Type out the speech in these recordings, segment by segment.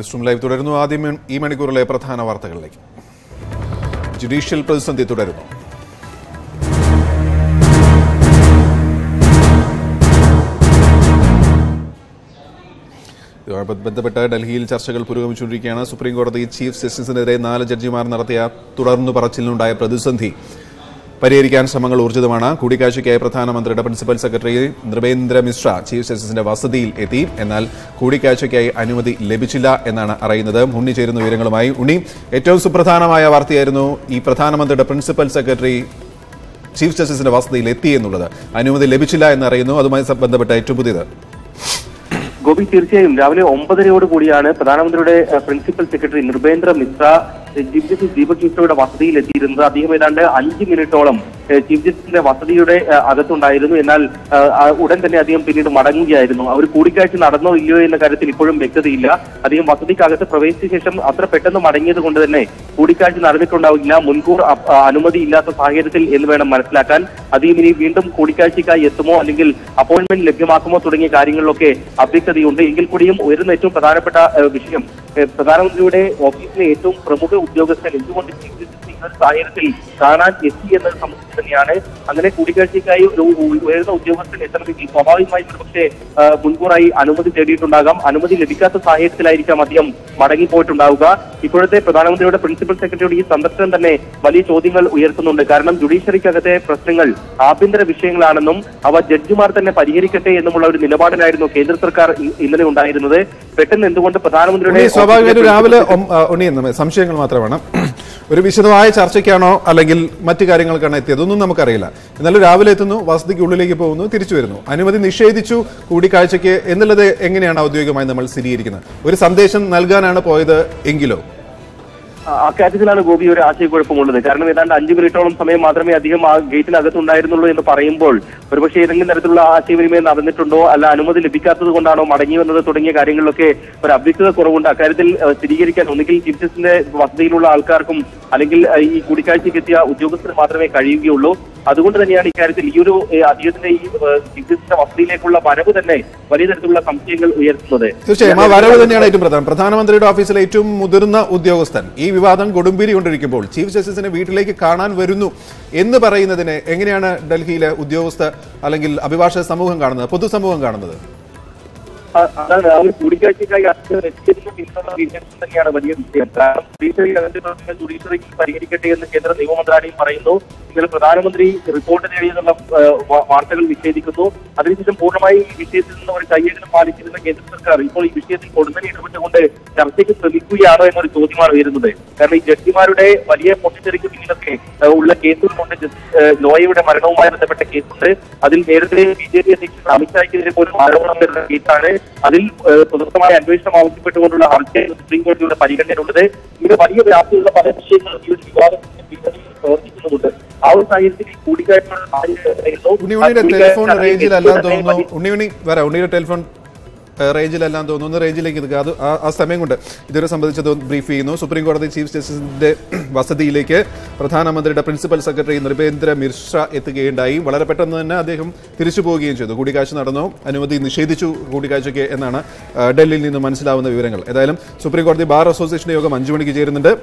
News room live തുടരുന്നു. ആദ്യം ഈ മണിക്കൂറിലെ പ്രധാന വാർത്തകളിലേക്ക്. ജുഡീഷ്യൽ പ്രതിസന്ധി തുടരുന്നു. ബന്ധപ്പെട്ട് ഡൽഹിയിൽ ചർച്ചകൾ പുരോഗമിച്ചുകൊണ്ടിരിക്കുകയാണ്. സുപ്രീം കോടതി ചീഫ് ജസ്റ്റിസിനെതിരെ നാല് ജഡ്ജിമാർ നടത്തിയ തുടർന്നു പറച്ചിലിനുണ്ടായ പ്രതിസന്ധി. പരിഹരിക്കാൻ ശ്രമങ്ങൾ ഊർജിതമാണ്. കൂടിക്കാഴ്ചയ്ക്കായി പ്രധാനമന്ത്രിയുടെ principal secretary Nripendra Mishra chief ജസ്റ്റിസിന്റെ വസതിയിൽ എത്തി. എന്നാൽ കൂടിക്കാഴ്ചയ്ക്കായി അനുമതി ലഭിച്ചില്ല എന്നാണ് അറിയുന്നത്. ഉണ്ണി വിവരങ്ങളുമായി ഉണ്ണി. ഏറ്റവും സുപ്രധാനമായ വാർത്തയായിരുന്നു ഈ പ്രധാനമന്ത്രിയുടെ പ്രിൻസിപ്പൽ സെക്രട്ടറി ചീഫ് ജസ്റ്റിസിന്റെ വസതിയിൽ എത്തി എന്നുള്ളത്. അനുമതി ലഭിച്ചില്ല എന്നറിയുന്നു. അതുമായി ബന്ധപ്പെട്ട ഏറ്റവും പുതിയത്. ഗോപി തീർച്ചയായും രാവിലെ ഒമ്പതരയോട് കൂടിയാണ് പ്രധാനമന്ത്രിയുടെ principal secretary Nripendra Mishra chief justice Deepak മിശ്രയുടെ വസതിയിൽ എത്തിയിരുന്നത്. അദ്ദേഹം ഏതാണ്ട് അഞ്ച് മിനിറ്റോളം ചീഫ് ജസ്റ്റിസിന്റെ വസതിയുടെ അകത്തുണ്ടായിരുന്നു. എന്നാൽ ഉടൻ തന്നെ അദ്ദേഹം പിന്നീട് മടങ്ങുകയായിരുന്നു. അവർ കൂടിക്കാഴ്ച നടന്നോ ഇല്ലയോ എന്ന കാര്യത്തിൽ ഇപ്പോഴും വ്യക്തതയില്ല. അദ്ദേഹം വസതിക്കകത്ത് പ്രവേശിച്ച ശേഷം അത്ര പെട്ടെന്ന് മടങ്ങിയത് കൊണ്ട് തന്നെ കൂടിക്കാഴ്ച നടന്നിട്ടുണ്ടാവില്ല. മുൻകൂർ അനുമതി ഇല്ലാത്ത സാഹചര്യത്തിൽ എന്ന് വേണം മനസ്സിലാക്കാൻ. അദ്ദേഹം ഇനി വീണ്ടും കൂടിക്കാഴ്ചക്കായി എത്തുമോ? അല്ലെങ്കിൽ അപ്പോയിന്റ്മെന്റ് ലഭ്യമാക്കുമോ? തുടങ്ങിയ കാര്യങ്ങളിലൊക്കെ അവ്യക്തതയുണ്ട് എങ്കിൽ കൂടിയും ഉയരുന്ന ഏറ്റവും പ്രധാനപ്പെട്ട വിഷയം പ്രധാനമന്ത്രിയുടെ ഓഫീസിലെ ഏറ്റവും പ്രമുഖ ഉദ്യോഗസ്ഥൻ എന്തുകൊണ്ട് ഒരു സാഹചര്യത്തിൽ കാണാൻ എത്തി എന്നത് സംബന്ധിച്ച് തന്നെയാണ്. അങ്ങനെ കൂടിക്കാഴ്ചയ്ക്കായി ഒരു ഉയർന്ന ഉദ്യോഗസ്ഥൻ എത്തണമെങ്കിൽ സ്വാഭാവികമായും ഒരുപക്ഷെ മുൻകൂറായി അനുമതി തേടിയിട്ടുണ്ടാകാം. അനുമതി ലഭിക്കാത്ത സാഹചര്യത്തിലായിരിക്കാം അദ്ദേഹം മടങ്ങിപ്പോയിട്ടുണ്ടാവുക. ഇപ്പോഴത്തെ പ്രധാനമന്ത്രിയുടെ പ്രിൻസിപ്പൽ സെക്രട്ടറിയുടെ ഈ സന്ദർശനം തന്നെ വലിയ ചോദ്യങ്ങൾ ഉയർത്തുന്നുണ്ട്. കാരണം ജുഡീഷ്യറിക്കകത്തെ പ്രശ്നങ്ങൾ ആഭ്യന്തര വിഷയങ്ങളാണെന്നും അവ ജഡ്ജിമാർ തന്നെ പരിഹരിക്കട്ടെ എന്നുമുള്ള ഒരു നിലപാടിലായിരുന്നു കേന്ദ്ര സർക്കാർ ഇന്നലെ ഉണ്ടായിരുന്നത്. പെട്ടെന്ന് എന്തുകൊണ്ട് പ്രധാനമന്ത്രിയുടെ ഉണ്ണി, സ്വാഭാവികമായിട്ടും രാവിലെ എന്ന് സംശയങ്ങൾ മാത്രമാണ്. ഒരു വിശദമായ ചർച്ചയ്ക്കാണോ അല്ലെങ്കിൽ മറ്റു കാര്യങ്ങൾക്കാണോ എത്തിയത് ഒന്നും നമുക്കറിയില്ല. എന്നാലും രാവിലെ എത്തുന്നു വസതിക്ക് ഉള്ളിലേക്ക് പോകുന്നു തിരിച്ചു വരുന്നു. അനുമതി നിഷേധിച്ചു കൂടിക്കാഴ്ചയ്ക്ക് എന്നുള്ളത് എങ്ങനെയാണ് ഔദ്യോഗികമായി നമ്മൾ സ്ഥിരീകരിക്കുന്നത്? ഒരു സന്ദേശം നൽകാനാണ് പോയത് എങ്കിലോ? അക്കാര്യത്തിലാണ് ഗോപി ഒരു ആശയക്കുഴപ്പമുള്ളത്. കാരണം ഏതാണ്ട് അഞ്ചു മിനിറ്റോളം സമയം മാത്രമേ അധികം ആ ഗേറ്റിനകത്ത് ഉണ്ടായിരുന്നുള്ളൂ എന്ന് പറയുമ്പോൾ ഒരുപക്ഷെ ഏതെങ്കിലും തരത്തിലുള്ള ആശയവിനിമയം നടന്നിട്ടുണ്ടോ? അല്ല അനുമതി ലഭിക്കാത്തത് കൊണ്ടാണോ മടങ്ങി വന്നത് തുടങ്ങിയ കാര്യങ്ങളിലൊക്കെ ഒരു അവ്യക്തത കുറവുണ്ട്. അക്കാര്യത്തിൽ സ്ഥിരീകരിക്കാൻ ഒന്നുകിൽ ചീഫ് ജസ്റ്റിന്റെ വസതിയിലുള്ള ആൾക്കാർക്കും അല്ലെങ്കിൽ ഈ കൂടിക്കാഴ്ചയ്ക്ക് എത്തിയ ഉദ്യോഗസ്ഥർ മാത്രമേ കഴിയുകയുള്ളൂ. അതുകൊണ്ട് തന്നെയാണ് ഇക്കാര്യത്തിൽ ഈ ഒരു അദ്ദേഹത്തിന്റെ ഈ ജസ്റ്റിസിന്റെ വസതിയിലേക്കുള്ള വരവ് തന്നെ വലിയ തരത്തിലുള്ള സംശയങ്ങൾ ഉയർത്തുന്നത്. തീർച്ചയായും ആ വരവ് തന്നെയാണ് ഏറ്റവും പ്രധാനം. പ്രധാനമന്ത്രിയുടെ ഓഫീസിലെ ഏറ്റവും മുതിർന്ന ഉദ്യോഗസ്ഥൻ ഈ വിവാദം കൊടുമ്പിരി കൊണ്ടിരിക്കുമ്പോൾ ചീഫ് ജസ്റ്റിസിനെ വീട്ടിലേക്ക് കാണാൻ വരുന്നു എന്ന് പറയുന്നതിനെ എങ്ങനെയാണ് ഡൽഹിയിലെ ഉദ്യോഗസ്ഥ അല്ലെങ്കിൽ അഭിഭാഷക സമൂഹം കാണുന്നത് പൊതുസമൂഹം കാണുന്നത്? അതാണ് ആ ഒരു കൂടിക്കാഴ്ചയ്ക്കായി അദ്ദേഹം എത്തിയതിന് പിന്നിലുള്ള വിന്യാസം തന്നെയാണ് വലിയ വിഷയം കാരണം ജുഡീഷ്യറി പരിഹരിക്കട്ടെ എന്ന് കേന്ദ്ര നിയമമന്ത്രാലയം പറയുന്നു. ഇന്നലെ പ്രധാനമന്ത്രി റിപ്പോർട്ട് നേടിയെന്നുള്ള വാർത്തകൾ നിഷേധിക്കുന്നു അതിനുശേഷം പൂർണമായി ഈ വിഷയത്തിൽ നിന്ന് ഒരു കയ്യേറ്റം പാലിച്ചിരുന്ന കേന്ദ്ര സർക്കാർ ഇപ്പോൾ ഈ വിഷയത്തിൽ കൊടുന്നനെ ഇടപെട്ടുകൊണ്ട് ചർച്ചയ്ക്ക് ശ്രമിക്കുകയാണോ എന്നൊരു ചോദ്യമാണ് ഉയരുന്നത്. കാരണം ഈ ജഡ്ജിമാരുടെ വലിയ പൊട്ടിത്തെറിക്ക് പിന്നിലൊക്കെ ഉള്ള കേസുകളുണ്ട്. ലോയയുടെ മരണവുമായി ബന്ധപ്പെട്ട കേസുണ്ട്. അതിൽ നേരത്തെ ബി ജെ പി അധ്യക്ഷൻ അമിത്ഷായ്ക്കെതിരെ പോലും ആരോപണം വരുന്ന കേസാണ്. അതിൽ പ്രസക്തമായ സ്വതന്ത്രമായ അന്വേഷണം ആവശ്യപ്പെട്ടുകൊണ്ടുള്ള ഹർജി സുപ്രീം കോടതിയുടെ പരിഗണനയിലുള്ളത്. ഇത് വലിയ വ്യാപ്തിയുള്ള പല വിഷയങ്ങൾ ഈ ഒരു പ്രവർത്തിക്കുന്നുമുണ്ട് ആ ഒരു സാഹചര്യത്തിൽ കൂടിക്കാഴ്ച ടെലിഫോൺ റേഞ്ചിലെല്ലാം തോന്നുന്നു. ഉണ്ണിമണി വരാം ഉണ്ണിയുടെ ടെലിഫോൺ റേഞ്ചിലെല്ലാം തോന്നുന്നു. റേഞ്ചിലേക്ക് നിൽക്കുക അത് ആ- സമയം കൊണ്ട് ഇതുവരെ സംബന്ധിച്ചത് ബ്രീഫ് ചെയ്യുന്നു. സുപ്രീം കോടതി ചീഫ് ജസ്റ്റിസിന്റെ വസതിയിലേക്ക് പ്രധാനമന്ത്രിയുടെ പ്രിൻസിപ്പൽ സെക്രട്ടറി നൃപേന്ദ്ര മിശ്ര എത്തുകയുണ്ടായി. വളരെ പെട്ടെന്ന് തന്നെ അദ്ദേഹം തിരിച്ചു പോവുകയും ചെയ്തു. കൂടിക്കാഴ്ച നടന്നു. അനുമതി നിഷേധിച്ചു കൂടിക്കാഴ്ചയ്ക്ക് എന്നാണ് ഡൽഹിയിൽ നിന്ന് മനസ്സിലാവുന്ന വിവരങ്ങൾ. ഏതായാലും സുപ്രീം കോടതി ബാർ അസോസിയേഷന്റെ യോഗം അഞ്ചു മണിക്ക് ചേരുന്നുണ്ട്.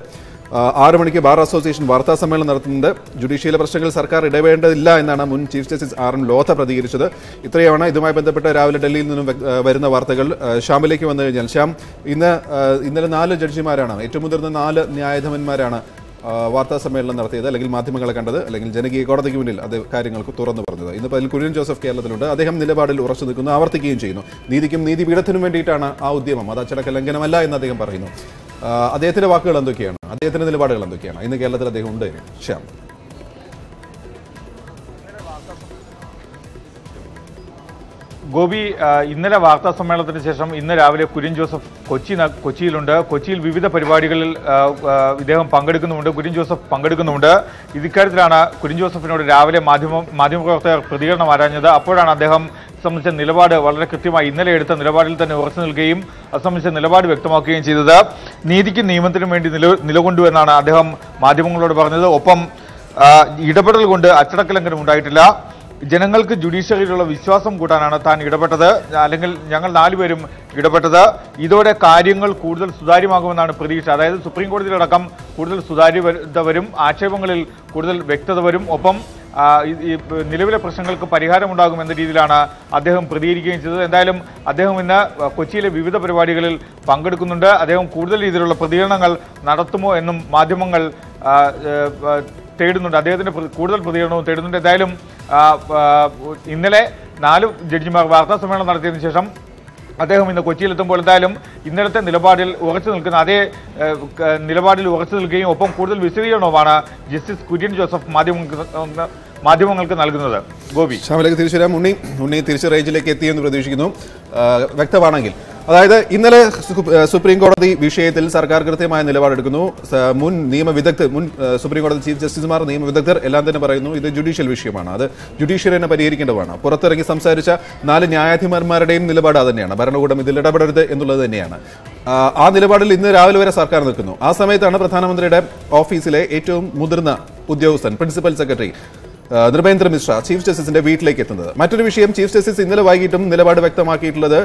ആറ് മണിക്ക് ബാർ അസോസിയേഷൻ വാർത്താ സമ്മേളനം നടത്തുന്നുണ്ട്. ജുഡീഷ്യയിലെ പ്രശ്നങ്ങൾ സർക്കാർ ഇടപെടേണ്ടതില്ല എന്നാണ് മുൻ chief justice R M Lodha പ്രതികരിച്ചത്. ഇത്രയാണ് ഇതുമായി ബന്ധപ്പെട്ട് രാവിലെ ഡൽഹിയിൽ നിന്നും വരുന്ന വാർത്തകൾ. ശ്യാമിലേക്ക് വന്നു കഴിഞ്ഞാൽ. ശ്യാം ഇന്ന് ഇന്നലെ നാല് ജഡ്ജിമാരാണ് ഏറ്റവും മുതിർന്ന നാല് ന്യായാധിപന്മാരാണ് വാർത്താ സമ്മേളനം നടത്തിയത് അല്ലെങ്കിൽ മാധ്യമങ്ങളെ കണ്ടത് അല്ലെങ്കിൽ ജനകീയ കോടതിക്ക് മുന്നിൽ അത് കാര്യങ്ങൾ തുറന്നു പറഞ്ഞത്. ഇന്നിപ്പോൾ അതിൽ കുര്യൻ ജോസഫ് കേരളത്തിലുണ്ട്. അദ്ദേഹം നിലപാടിൽ ഉറച്ചു നിൽക്കുന്നു ആവർത്തിക്കുകയും ചെയ്യുന്നു. നീതിക്കും നീതിപീഠത്തിനും വേണ്ടിയിട്ടാണ് ആ ഉദ്യമം. അത് അച്ചടക്ക ലംഘനമല്ല എന്ന് അദ്ദേഹം പറയുന്നു. അദ്ദേഹത്തിന്റെ വാക്കുകൾ എന്തൊക്കെയാണ്? അദ്ദേഹത്തിന്റെ നിലപാടുകൾ എന്തൊക്കെയാണ്? ഇന്ന് കേരളത്തിൽ അദ്ദേഹം ഉണ്ട്. ശ്യാം. ഗോപി ഇന്നലെ വാർത്താ സമ്മേളനത്തിന് ശേഷം ഇന്ന് രാവിലെ കുര്യൻ ജോസഫ് കൊച്ചി കൊച്ചിയിലുണ്ട്. കൊച്ചിയിൽ വിവിധ പരിപാടികളിൽ ഇദ്ദേഹം പങ്കെടുക്കുന്നുമുണ്ട്. കുര്യൻ ജോസഫ് പങ്കെടുക്കുന്നുമുണ്ട്. ഇക്കാര്യത്തിലാണ് കുര്യൻ ജോസഫിനോട് രാവിലെ മാധ്യമ മാധ്യമപ്രവർത്തകർ പ്രതികരണം ആരാഞ്ഞത്. അപ്പോഴാണ് അദ്ദേഹം സംബന്ധിച്ച നിലപാട് വളരെ കൃത്യമായി ഇന്നലെ എടുത്ത നിലപാടിൽ തന്നെ ഉറച്ചു നിൽക്കുകയും അത് സംബന്ധിച്ച നിലപാട് വ്യക്തമാക്കുകയും ചെയ്തത്. നീതിക്കും നിയമത്തിനും വേണ്ടി നില നിലകൊണ്ടു എന്നാണ് അദ്ദേഹം മാധ്യമങ്ങളോട് പറഞ്ഞത്. ഒപ്പം ഇടപെടൽ കൊണ്ട് അച്ചടക്ക ലംഘനം ഉണ്ടായിട്ടില്ല. ജനങ്ങൾക്ക് ജുഡീഷ്യറിയിലുള്ള വിശ്വാസം കൂട്ടാനാണ് താൻ ഇടപെട്ടത്. അല്ലെങ്കിൽ ഞങ്ങൾ നാലുപേരും ഇടപെട്ടത്. ഇതോടെ കാര്യങ്ങൾ കൂടുതൽ സുതാര്യമാകുമെന്നാണ് പ്രതീക്ഷ. അതായത് സുപ്രീം കോടതിയിലടക്കം കൂടുതൽ സുതാര്യത വരും ആക്ഷേപങ്ങളിൽ കൂടുതൽ വ്യക്തത വരും. ഒപ്പം ഈ- നിലവിലെ പ്രശ്നങ്ങൾക്ക് പരിഹാരമുണ്ടാകും എന്ന രീതിയിലാണ് അദ്ദേഹം പ്രതികരിക്കുകയും ചെയ്തത്. എന്തായാലും അദ്ദേഹം ഇന്ന് കൊച്ചിയിലെ വിവിധ പരിപാടികളിൽ പങ്കെടുക്കുന്നുണ്ട്. അദ്ദേഹം കൂടുതൽ രീതിയിലുള്ള പ്രതികരണങ്ങൾ നടത്തുമോ എന്നും മാധ്യമങ്ങൾ തേടുന്നുണ്ട്. അദ്ദേഹത്തിന്റെ കൂടുതൽ പ്രതികരണവും തേടുന്നുണ്ട്. എന്തായാലും ഇന്നലെ നാല് ജഡ്ജിമാർ വാർത്താ സമ്മേളനം നടത്തിയതിനു ശേഷം അദ്ദേഹം ഇന്ന് കൊച്ചിയിലെത്തുമ്പോൾ എന്തായാലും ഇന്നലത്തെ നിലപാടിൽ ഉറച്ചു നിൽക്കുന്ന അതേ നിലപാടിൽ ഉറച്ചു നിൽക്കുകയും ഒപ്പം കൂടുതൽ വിശദീകരണവുമാണ് ജസ്റ്റിസ് കുര്യൻ ജോസഫ് മാധ്യമങ്ങൾക്ക് മാധ്യമങ്ങൾക്ക് നൽകുന്നത്. ഗോപി. ശ്യാമിലേക്ക് തിരിച്ചു വരാം. ഉണ്ണി ഉണ്ണി തിരിച്ച് റേഞ്ചിലേക്ക് എത്തിയെന്ന് പ്രതീക്ഷിക്കുന്നു. വ്യക്തമാണെങ്കിൽ. അതായത് ഇന്നലെ സുപ്രീം കോടതി വിഷയത്തിൽ സർക്കാർ കൃത്യമായ നിലപാടെടുക്കുന്നു. മുൻ നിയമ വിദഗ്ധർ മുൻ സുപ്രീം കോടതി ചീഫ് ജസ്റ്റിസുമാർ നിയമ വിദഗ്ധർ എല്ലാം തന്നെ പറയുന്നു ഇത് ജുഡീഷ്യൽ വിഷയമാണ്. അത് ജുഡീഷ്യൽ തന്നെ പരിഹരിക്കേണ്ടതാണ്. പുറത്തിറങ്ങി സംസാരിച്ച നാല് ന്യായാധിപന്മാരുടെയും നിലപാട് തന്നെയാണ്. ഭരണകൂടം ഇതിൽ ഇടപെടരുത് എന്നുള്ളത് തന്നെയാണ്. ആ നിലപാടിൽ ഇന്ന് രാവിലെ വരെ സർക്കാർ നിൽക്കുന്നു. ആ സമയത്താണ് പ്രധാനമന്ത്രിയുടെ ഓഫീസിലെ ഏറ്റവും മുതിർന്ന ഉദ്യോഗസ്ഥൻ principal secretary Nripendra Mishra chief ജസ്റ്റിസിന്റെ വീട്ടിലേക്ക് എത്തുന്നത്. മറ്റൊരു വിഷയം ചീഫ് ജസ്റ്റിസ് ഇന്നലെ വൈകിട്ടും നിലപാട് വ്യക്തമാക്കിയിട്ടുള്ളത്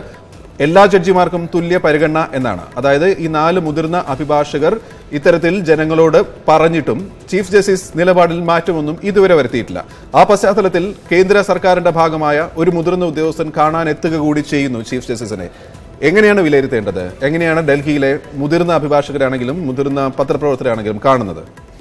എല്ലാ ജഡ്ജിമാർക്കും തുല്യ പരിഗണന എന്നാണ്. അതായത് ഈ നാല് മുതിർന്ന അഭിഭാഷകർ ഇത്തരത്തിൽ ജനങ്ങളോട് പറഞ്ഞിട്ടും ചീഫ് ജസ്റ്റിസ് നിലപാടിൽ മാറ്റമൊന്നും ഇതുവരെ വരുത്തിയിട്ടില്ല. ആ പശ്ചാത്തലത്തിൽ കേന്ദ്ര സർക്കാരിന്റെ ഭാഗമായ ഒരു മുതിർന്ന ഉദ്യോഗസ്ഥൻ കാണാൻ എത്തുക കൂടി ചെയ്യുന്നു ചീഫ് ജസ്റ്റിസിനെ. എങ്ങനെയാണ് വിലയിരുത്തേണ്ടത്? എങ്ങനെയാണ് ഡൽഹിയിലെ മുതിർന്ന അഭിഭാഷകരാണെങ്കിലും മുതിർന്ന പത്രപ്രവർത്തകരാണെങ്കിലും കാണുന്നത്?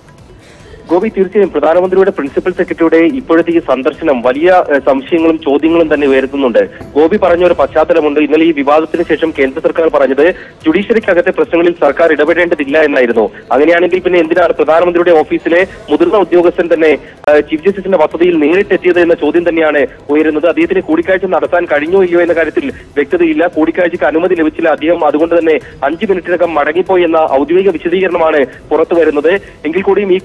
ഗോപി തീർച്ചയായും പ്രധാനമന്ത്രിയുടെ പ്രിൻസിപ്പൽ സെക്രട്ടറിയുടെ ഇപ്പോഴത്തെ ഈ സന്ദർശനം വലിയ സംശയങ്ങളും ചോദ്യങ്ങളും തന്നെ ഉയർത്തുന്നുണ്ട്. ഗോപി പറഞ്ഞ ഒരു പശ്ചാത്തലമുണ്ട്. ഇന്നലെ ഈ വിവാദത്തിന് ശേഷം കേന്ദ്ര സർക്കാർ പറഞ്ഞത് ജുഡീഷ്യറിക്കകത്തെ പ്രശ്നങ്ങളിൽ സർക്കാർ ഇടപെടേണ്ടതില്ല എന്നായിരുന്നു. അങ്ങനെയാണെങ്കിൽ പിന്നെ എന്തിനാണ് പ്രധാനമന്ത്രിയുടെ ഓഫീസിലെ മുതിർന്ന ഉദ്യോഗസ്ഥൻ തന്നെ ചീഫ് ജസ്റ്റിസിന്റെ വസതിയിൽ നേരിട്ടെത്തിയത് എന്ന ചോദ്യം തന്നെയാണ് ഉയരുന്നത്? അദ്ദേഹത്തിന് കൂടിക്കാഴ്ച നടത്താൻ കഴിഞ്ഞോ ഇല്ലയോ എന്ന കാര്യത്തിൽ വ്യക്തതയില്ല. കൂടിക്കാഴ്ചയ്ക്ക് അനുമതി ലഭിച്ചില്ല. അദ്ദേഹം അതുകൊണ്ട് തന്നെ അഞ്ച് മിനിറ്റിനകം മടങ്ങിപ്പോയി എന്ന ഔദ്യോഗിക വിശദീകരണമാണ് പുറത്തു വരുന്നത്. എങ്കിൽ കൂടിയും ഈ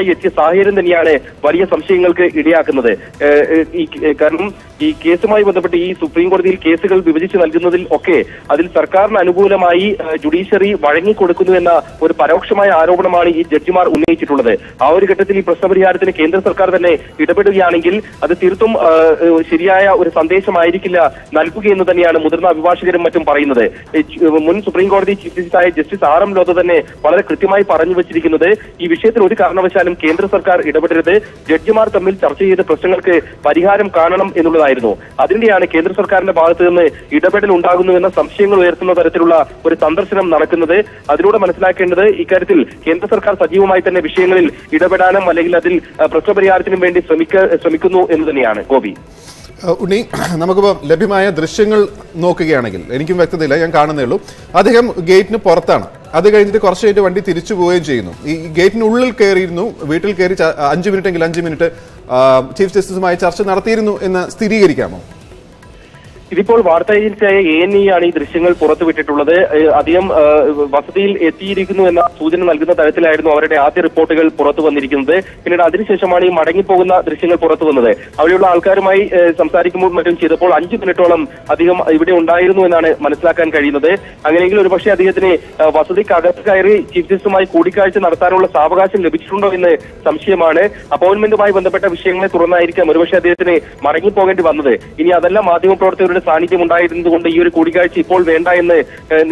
കൂടിക്കാഴ്ചയ്ക്കായി എത്തിയ സാഹചര്യം തന്നെയാണ് വലിയ സംശയങ്ങൾക്ക് ഇടയാക്കുന്നത്. ഈ കാരണം ഈ കേസുമായി ബന്ധപ്പെട്ട് ഈ സുപ്രീം കോടതിയിൽ കേസുകൾ വിഭജിച്ച് നൽകുന്നതിൽ ഒക്കെ അതിൽ സർക്കാരിന് അനുകൂലമായി ജുഡീഷ്യറി വഴങ്ങിക്കൊടുക്കുന്നു എന്ന ഒരു പരോക്ഷമായ ആരോപണമാണ് ഈ ജഡ്ജിമാർ ഉന്നയിച്ചിട്ടുള്ളത്. ആ ഒരു ഘട്ടത്തിൽ ഈ പ്രശ്നപരിഹാരത്തിന് കേന്ദ്ര സർക്കാർ തന്നെ ഇടപെടുകയാണെങ്കിൽ അത് തീർത്തും ശരിയായ ഒരു സന്ദേശമായിരിക്കില്ല നൽകുകയെന്ന് തന്നെയാണ് മുതിർന്ന അഭിഭാഷകരും മറ്റും പറയുന്നത്. മുൻ സുപ്രീം കോടതി ചീഫ് ജസ്റ്റിസായ ജസ്റ്റിസ് ആർ എം ലോധ തന്നെ വളരെ കൃത്യമായി പറഞ്ഞു വെച്ചിരിക്കുന്നത് ഈ വിഷയത്തിൽ ഒരു കാരണവശാലും കേന്ദ്ര സർക്കാർ ഇടപെടരുത്. ജഡ്ജിമാർ തമ്മിൽ ചർച്ച ചെയ്ത് പ്രശ്നങ്ങൾക്ക് പരിഹാരം കാണണം എന്നുള്ളതായിരുന്നു. അതിന്റെയാണ് കേന്ദ്ര സർക്കാരിന്റെ ഭാഗത്ത് നിന്ന് ഇടപെടൽ ഉണ്ടാകുന്നു എന്ന സംശയങ്ങൾ ഉയർത്തുന്ന തരത്തിലുള്ള ഒരു സന്ദർശനം നടക്കുന്നത്. അതിലൂടെ മനസ്സിലാക്കേണ്ടത് ഇക്കാര്യത്തിൽ കേന്ദ്ര സർക്കാർ സജീവമായി തന്നെ വിഷയങ്ങളിൽ ഇടപെടാനും അല്ലെങ്കിൽ അതിൽ പ്രശ്നപരിഹാരത്തിനും വേണ്ടി ശ്രമിക്ക ശ്രമിക്കുന്നു എന്ന് തന്നെയാണ്. ഗോപി. ഉണ്ണി നമുക്കിപ്പോൾ ലഭ്യമായ ദൃശ്യങ്ങൾ നോക്കുകയാണെങ്കിൽ എനിക്കും വ്യക്തതയില്ല ഞാൻ കാണുന്നേ ഉള്ളൂ. അദ്ദേഹം ഗേറ്റിന് പുറത്താണ്. അത് കഴിഞ്ഞിട്ട് കുറച്ച് കഴിഞ്ഞിട്ട് വണ്ടി തിരിച്ചു പോവുകയും ചെയ്യുന്നു. ഈ ഗേറ്റിനുള്ളിൽ കയറിയിരുന്നു വീട്ടിൽ കയറി അഞ്ച് മിനിറ്റ് എങ്കിൽ അഞ്ച് മിനിറ്റ് ചീഫ് ജസ്റ്റിസുമായി ചർച്ച നടത്തിയിരുന്നു എന്ന് സ്ഥിരീകരിക്കാമോ? ഇതിപ്പോൾ വാർത്താ ഏജൻസിയായ എ എൻ ഇ ആണ് ഈ ദൃശ്യങ്ങൾ പുറത്തുവിട്ടിട്ടുള്ളത്. അധികം വസതിയിൽ എത്തിയിരിക്കുന്നു എന്ന സൂചന നൽകുന്ന തരത്തിലായിരുന്നു അവരുടെ ആദ്യ റിപ്പോർട്ടുകൾ പുറത്തു വന്നിരിക്കുന്നത്. പിന്നീട് അതിനുശേഷമാണ് ഈ മടങ്ങിപ്പോകുന്ന ദൃശ്യങ്ങൾ പുറത്തു വന്നത്. അവിടെയുള്ള ആൾക്കാരുമായി സംസാരിക്കുമ്പോൾ മറ്റും ചെയ്തപ്പോൾ അഞ്ചു മിനിറ്റോളം അധികം ഇവിടെ ഉണ്ടായിരുന്നു എന്നാണ് മനസ്സിലാക്കാൻ കഴിയുന്നത്. അങ്ങനെയെങ്കിൽ ഒരുപക്ഷെ അദ്ദേഹത്തിന് വസതിക്കകത്ത് കയറി ചീഫ് ജസ്റ്റിസുമായി കൂടിക്കാഴ്ച നടത്താനുള്ള സാവകാശം ലഭിച്ചിട്ടുണ്ടോ എന്ന് സംശയമാണ്. അപ്പോയിന്റ്മെന്റുമായി ബന്ധപ്പെട്ട വിഷയങ്ങളെ തുറന്നായിരിക്കാം ഒരുപക്ഷെ അദ്ദേഹത്തിന് മടങ്ങിപ്പോകേണ്ടി വന്നത്. ഇനി അതെല്ലാം മാധ്യമപ്രവർത്തകരുടെ സാന്നിധ്യം ഉണ്ടായിരുന്നത് കൊണ്ട് ഈ ഒരു കൂടിക്കാഴ്ച ഇപ്പോൾ വേണ്ട എന്ന്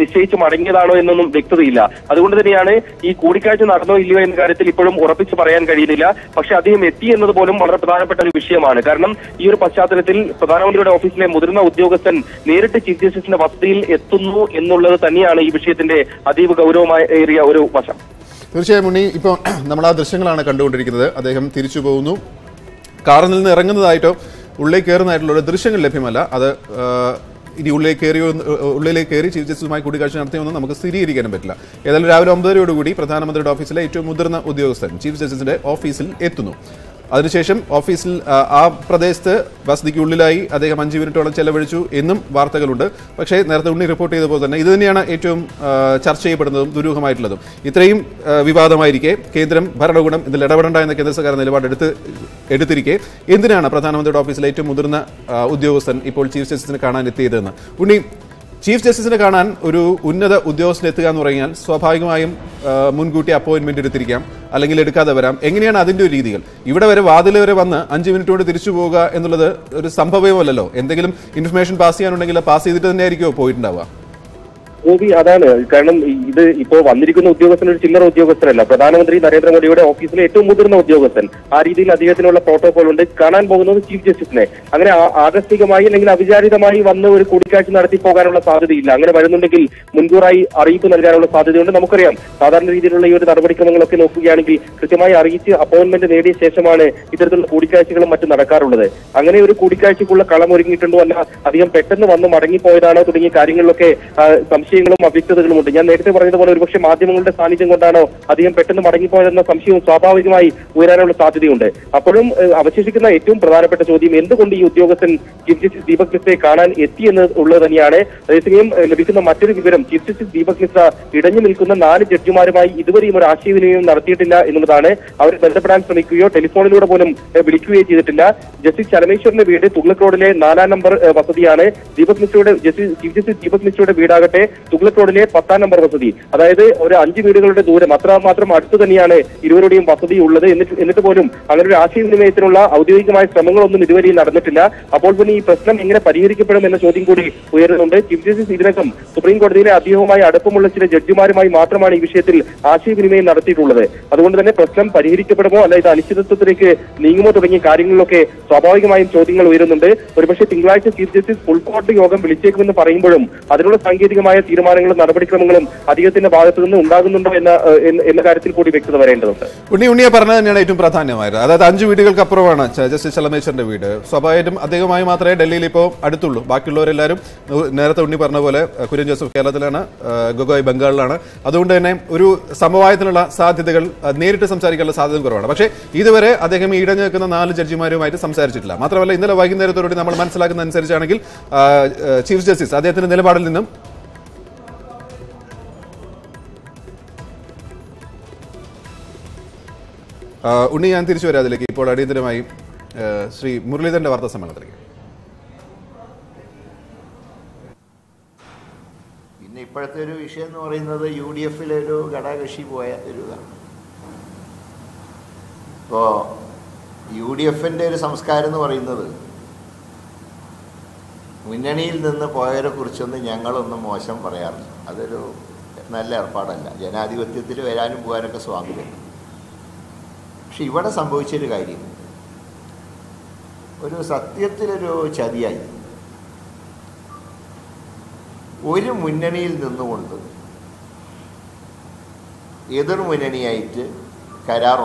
നിശ്ചയിച്ച് മടങ്ങിയതാണോ എന്നൊന്നും വ്യക്തതയില്ല. അതുകൊണ്ട് തന്നെയാണ് ഈ കൂടിക്കാഴ്ച നടന്നോ ഇല്ലയോ എന്ന കാര്യത്തിൽ ഇപ്പോഴും ഉറപ്പിച്ച് പറയാൻ കഴിയുന്നില്ല. പക്ഷെ അദ്ദേഹം എത്തി എന്നത് പോലും വളരെ പ്രധാനപ്പെട്ട ഒരു വിഷയമാണ്. കാരണം ഈ ഒരു പശ്ചാത്തലത്തിൽ പ്രധാനമന്ത്രിയുടെ ഓഫീസിലെ മുതിർന്ന ഉദ്യോഗസ്ഥൻ നേരിട്ട് ചീഫ് ജസ്റ്റിസിന്റെ വസതിയിൽ എത്തുന്നു എന്നുള്ളത് തന്നെയാണ് ഈ വിഷയത്തിന്റെ അതീവ ഗൗരവമേറിയ ഒരു വശം. തീർച്ചയായും ഉണ്ണി ഇപ്പോൾ നമ്മൾ ആ ദൃശ്യങ്ങളാണ് കണ്ടുകൊണ്ടിരിക്കുന്നത്. അദ്ദേഹം തിരിച്ചു പോകുന്നു. കാറിൽ നിന്ന് ഇറങ്ങുന്നതായിട്ടോ ഉള്ളിൽ കയറുന്നതായിട്ടുള്ള ഒരു ദൃശ്യങ്ങൾ ലഭ്യമല്ല. അത് ഇനി ഉള്ളിലേക്ക് കയറിയോ ഉള്ളിലേക്ക് കയറി ചീഫ് ജസ്റ്റിസുമായി കൂടിക്കാഴ്ച നടത്തിയൊന്നും നമുക്ക് സ്ഥിരീകരിക്കാനും പറ്റില്ല. ഏതായാലും രാവിലെ ഒമ്പതരയോടുകൂടി പ്രധാനമന്ത്രിയുടെ ഓഫീസിലെ ഏറ്റവും മുതിർന്ന ഉദ്യോഗസ്ഥൻ ചീഫ് ജസ്റ്റിസിന്റെ ഓഫീസിൽ എത്തുന്നു. അതിനുശേഷം ഓഫീസിൽ ആ, പ്രദേശത്ത് വസതിക്കുള്ളിലായി അദ്ദേഹം അഞ്ച് മിനിറ്റോളം ചെലവഴിച്ചു എന്നും വാർത്തകളുണ്ട്. പക്ഷേ നേരത്തെ ഉണ്ണി റിപ്പോർട്ട് ചെയ്ത പോലെ തന്നെ ഇത് തന്നെയാണ് ഏറ്റവും ചർച്ച ചെയ്യപ്പെടുന്നതും ദുരൂഹമായിട്ടുള്ളതും. ഇത്രയും വിവാദമായിരിക്കെ കേന്ദ്രം ഭരണകൂടം ഇതിൽ ഇടപെടേണ്ട എന്ന കേന്ദ്ര സർക്കാർ നിലപാട് എടുത്ത് എടുത്തിരിക്കെ. എന്തിനാണ് പ്രധാനമന്ത്രിയുടെ ഓഫീസിലെ ഏറ്റവും മുതിർന്ന ഉദ്യോഗസ്ഥൻ ഇപ്പോൾ ചീഫ് ജസ്റ്റിസിനെ കാണാൻ എത്തിയതെന്ന്? ഉണ്ണി ചീഫ് ജസ്റ്റിസിനെ കാണാൻ ഒരു ഉന്നത ഉദ്യോഗസ്ഥൻ എത്തുക എന്ന് പറഞ്ഞാൽ സ്വാഭാവികമായും മുൻകൂട്ടി അപ്പോയിന്റ്മെന്റ് എടുത്തിരിക്കാം അല്ലെങ്കിൽ എടുക്കാതെ വരാം. എങ്ങനെയാണ് അതിന്റെ ഒരു രീതികൾ? ഇവിടെ വരെ വാതിൽ വരെ വന്ന് അഞ്ച് മിനിറ്റ് കൊണ്ട് തിരിച്ചു പോവുക എന്നുള്ളത് ഒരു സംഭവമല്ലല്ലോ എന്തെങ്കിലും ഇൻഫർമേഷൻ പാസ് ചെയ്യാനുണ്ടെങ്കിൽ പാസ് ചെയ്തിട്ട് തന്നെയായിരിക്കുമോ പോയിട്ടുണ്ടാവുക? ഗോപി അതാണ്. കാരണം ഇത് ഇപ്പോ വന്നിരിക്കുന്ന ഉദ്യോഗസ്ഥൻ ഒരു ചില്ലറ ഉദ്യോഗസ്ഥരല്ല പ്രധാനമന്ത്രി നരേന്ദ്രമോദിയുടെ ഓഫീസിലെ ഏറ്റവും മുതിർന്ന ഉദ്യോഗസ്ഥൻ. ആ രീതിയിൽ അദ്ദേഹത്തിനുള്ള പ്രോട്ടോകോൾ ഉണ്ട് കാണാൻ പോകുന്നത് ചീഫ് ജസ്റ്റിസിനെ. അങ്ങനെ ആകസ്മികമായി അല്ലെങ്കിൽ അവിചാരിതമായി വന്ന് ഒരു കൂടിക്കാഴ്ച നടത്തി പോകാനുള്ള സാധ്യതയില്ല. അങ്ങനെ വരുന്നുണ്ടെങ്കിൽ മുൻകൂറായി അറിയിപ്പ് നൽകാനുള്ള സാധ്യതയുണ്ട് നമുക്കറിയാം. സാധാരണ രീതിയിലുള്ള ഈ ഒരു നടപടിക്രമങ്ങളൊക്കെ നോക്കുകയാണെങ്കിൽ കൃത്യമായി അറിയിച്ച് അപ്പോയിന്റ്മെന്റ് നേടിയ ശേഷമാണ് ഇത്തരത്തിലുള്ള കൂടിക്കാഴ്ചകളും മറ്റും നടക്കാറുള്ളത്. അങ്ങനെ ഒരു കൂടിക്കാഴ്ചക്കുള്ള കളം ഒരുങ്ങിയിട്ടുണ്ടോ അല്ല അധികം പെട്ടെന്ന് വന്ന് മടങ്ങിപ്പോയതാണോ തുടങ്ങിയ കാര്യങ്ങളിലൊക്കെ സംശയങ്ങളും അവ്യക്തതകളുമുണ്ട് ഞാൻ നേരത്തെ പറഞ്ഞതുപോലെ ഒരുപക്ഷെ മാധ്യമങ്ങളുടെ സാന്നിധ്യം കൊണ്ടാണോ അധികം പെട്ടെന്ന് മടങ്ങിപ്പോയതെന്ന സംശയവും സ്വാഭാവികമായി ഉയരാനുള്ള സാധ്യതയുണ്ട്. അപ്പോഴും അവശേഷിക്കുന്ന ഏറ്റവും പ്രധാനപ്പെട്ട ചോദ്യം എന്തുകൊണ്ട് ഈ ഉദ്യോഗസ്ഥൻ ചീഫ് ജസ്റ്റിസ് ദീപക് മിശ്രയെ കാണാൻ എത്തി എന്ന് ഉള്ളത് തന്നെയാണ്. അതേസമയം ലഭിക്കുന്ന മറ്റൊരു വിവരം ചീഫ് ജസ്റ്റിസ് ദീപക് മിശ്ര ഇടഞ്ഞു നിൽക്കുന്ന നാല് ജഡ്ജിമാരുമായി ഇതുവരെയും ഒരു ആശയവിനിമയം നടത്തിയിട്ടില്ല എന്നുള്ളതാണ് അവർ ബന്ധപ്പെടാൻ ശ്രമിക്കുകയോ ടെലിഫോണിലൂടെ പോലും വിളിക്കുകയോ ചെയ്തിട്ടില്ല. ജസ്റ്റിസ് ചലമേശ്വറിന്റെ വീട് റോഡിലെ നാലാം നമ്പർ വസതിയാണ്. ദീപക് മിശ്രയുടെ ജസ്റ്റിസ് ചീഫ് ജസ്റ്റിസ് ദീപക് മിശ്രയുടെ വീടാകട്ടെ. തുഗ്ലക് റോഡിലെ പത്താം നമ്പർ വസതി. അതായത് ഒരു അഞ്ച് വീടുകളുടെ ദൂരം. അത്രമാത്രം അടുത്ത് തന്നെയാണ് ഇരുവരുടെയും വസതി ഉള്ളത്. എന്നിട്ട് എന്നിട്ട് പോലും അങ്ങനെ ഒരു ആശയവിനിമയത്തിനുള്ള ഔദ്യോഗികമായ ശ്രമങ്ങളൊന്നും ഇതുവരെയും നടന്നിട്ടില്ല. അപ്പോൾ പിന്നെ ഈ പ്രശ്നം എങ്ങനെ പരിഹരിക്കപ്പെടും എന്ന ചോദ്യം കൂടി ഉയരുന്നുണ്ട്. ചീഫ് ജസ്റ്റിസ് ഇതിനകം സുപ്രീം കോടതിയിലെ അധികവുമായി അടുപ്പമുള്ള ചില ജഡ്ജിമാരുമായി മാത്രമാണ് ഈ വിഷയത്തിൽ ആശയവിനിമയം നടത്തിയിട്ടുള്ളത്. അതുകൊണ്ട് തന്നെ പ്രശ്നം പരിഹരിക്കപ്പെടുമോ അല്ല ഇത് അനിശ്ചിതത്വത്തിലേക്ക് നീങ്ങുമോ തുടങ്ങിയ കാര്യങ്ങളിലൊക്കെ സ്വാഭാവികമായും ചോദ്യങ്ങൾ ഉയരുന്നുണ്ട്. ഒരുപക്ഷെ തിങ്കളാഴ്ച ചീഫ് ജസ്റ്റിസ് ഫുൾ കോർട്ട് യോഗം വിളിച്ചേക്കുമെന്ന് പറയുമ്പോഴും അതിനുള്ള സാങ്കേതികമായ തീരുമാനങ്ങളും നടപടിക്രമങ്ങളും അദ്ദേഹത്തിന്റെ ഭാഗത്തു നിന്ന് ഉണ്ടാകുന്നുണ്ടോ എന്ന എന്ന- കാര്യത്തിൽ കൂടി വ്യക്തത വരേണ്ടതുണ്ട്. ഉണ്ണി ഉണ്ണിയെ പറഞ്ഞത് തന്നെയാണ് ഏറ്റവും പ്രധാനമായത്. അതായത് അഞ്ച് വീടുകൾക്ക് അപ്പുറമാണ് ച- ജസ്റ്റിസ് ചലമേശ്വറിന്റെ വീട്. സ്വാഭാവികമായിട്ടും അദ്ദേഹമായി മാത്രമേ ഡൽഹിയിൽ ഇപ്പോൾ അടുത്തുള്ളൂ. ബാക്കിയുള്ളവരെല്ലാവരും നേരത്തെ ഉണ്ണി പറഞ്ഞ പോലെ കുര്യൻ ജോസഫ് കേരളത്തിലാണ് ഗോഗോയ് ബംഗാളിലാണ്. അതുകൊണ്ട് തന്നെ ഒരു സമവായത്തിനുള്ള സാധ്യതകൾ നേരിട്ട് സംസാരിക്കാനുള്ള സാധ്യത കുറവാണ്. പക്ഷേ ഇതുവരെ അദ്ദേഹം ഇടഞ്ഞു നിൽക്കുന്ന നാല് ജഡ്ജിമാരുമായിട്ട് സംസാരിച്ചിട്ടില്ല. മാത്രമല്ല ഇന്നലെ വൈകുന്നേരത്തോടുകൂടി നമ്മൾ മനസ്സിലാക്കുന്ന അനുസരിച്ചാണെങ്കിൽ ചീഫ് ജസ്റ്റിസ് അദ്ദേഹത്തിന്റെ നിലപാടിൽ നിന്നും ഉണ്ണി ഞാൻ തിരിച്ചു വരാം അതിലേക്ക് ഇപ്പോൾ അടിയന്തരമായി ശ്രീ മുരളീധരന്റെ വാർത്താ സമ്മേളനത്തിലേക്ക്. പിന്നെ ഇപ്പോഴത്തെ ഒരു വിഷയം എന്ന് പറയുന്നത് യു ഡി എഫിലെ ഒരു ഘടകകക്ഷി പോയ ഒരു ഇതാണ്. ഇപ്പോൾ യു ഡി എഫിന്റെ ഒരു സംസ്കാരം എന്ന് പറയുന്നത് മുന്നണിയിൽ നിന്ന് പോയവരെ കുറിച്ചൊന്നും ഞങ്ങളൊന്നും മോശം പറയാറില്ല. അതൊരു നല്ല ഏർപ്പാടല്ല. ജനാധിപത്യത്തിൽ വരാനും പോകാനൊക്കെ സ്വാതന്ത്ര്യം. പക്ഷെ ഇവിടെ സംഭവിച്ചൊരു കാര്യം. ഒരു സത്യത്തിലൊരു ചതിയായി. ഒരു മുന്നണിയിൽ നിന്നുകൊണ്ട് എതിർ മുന്നണിയായിട്ട് കരാർ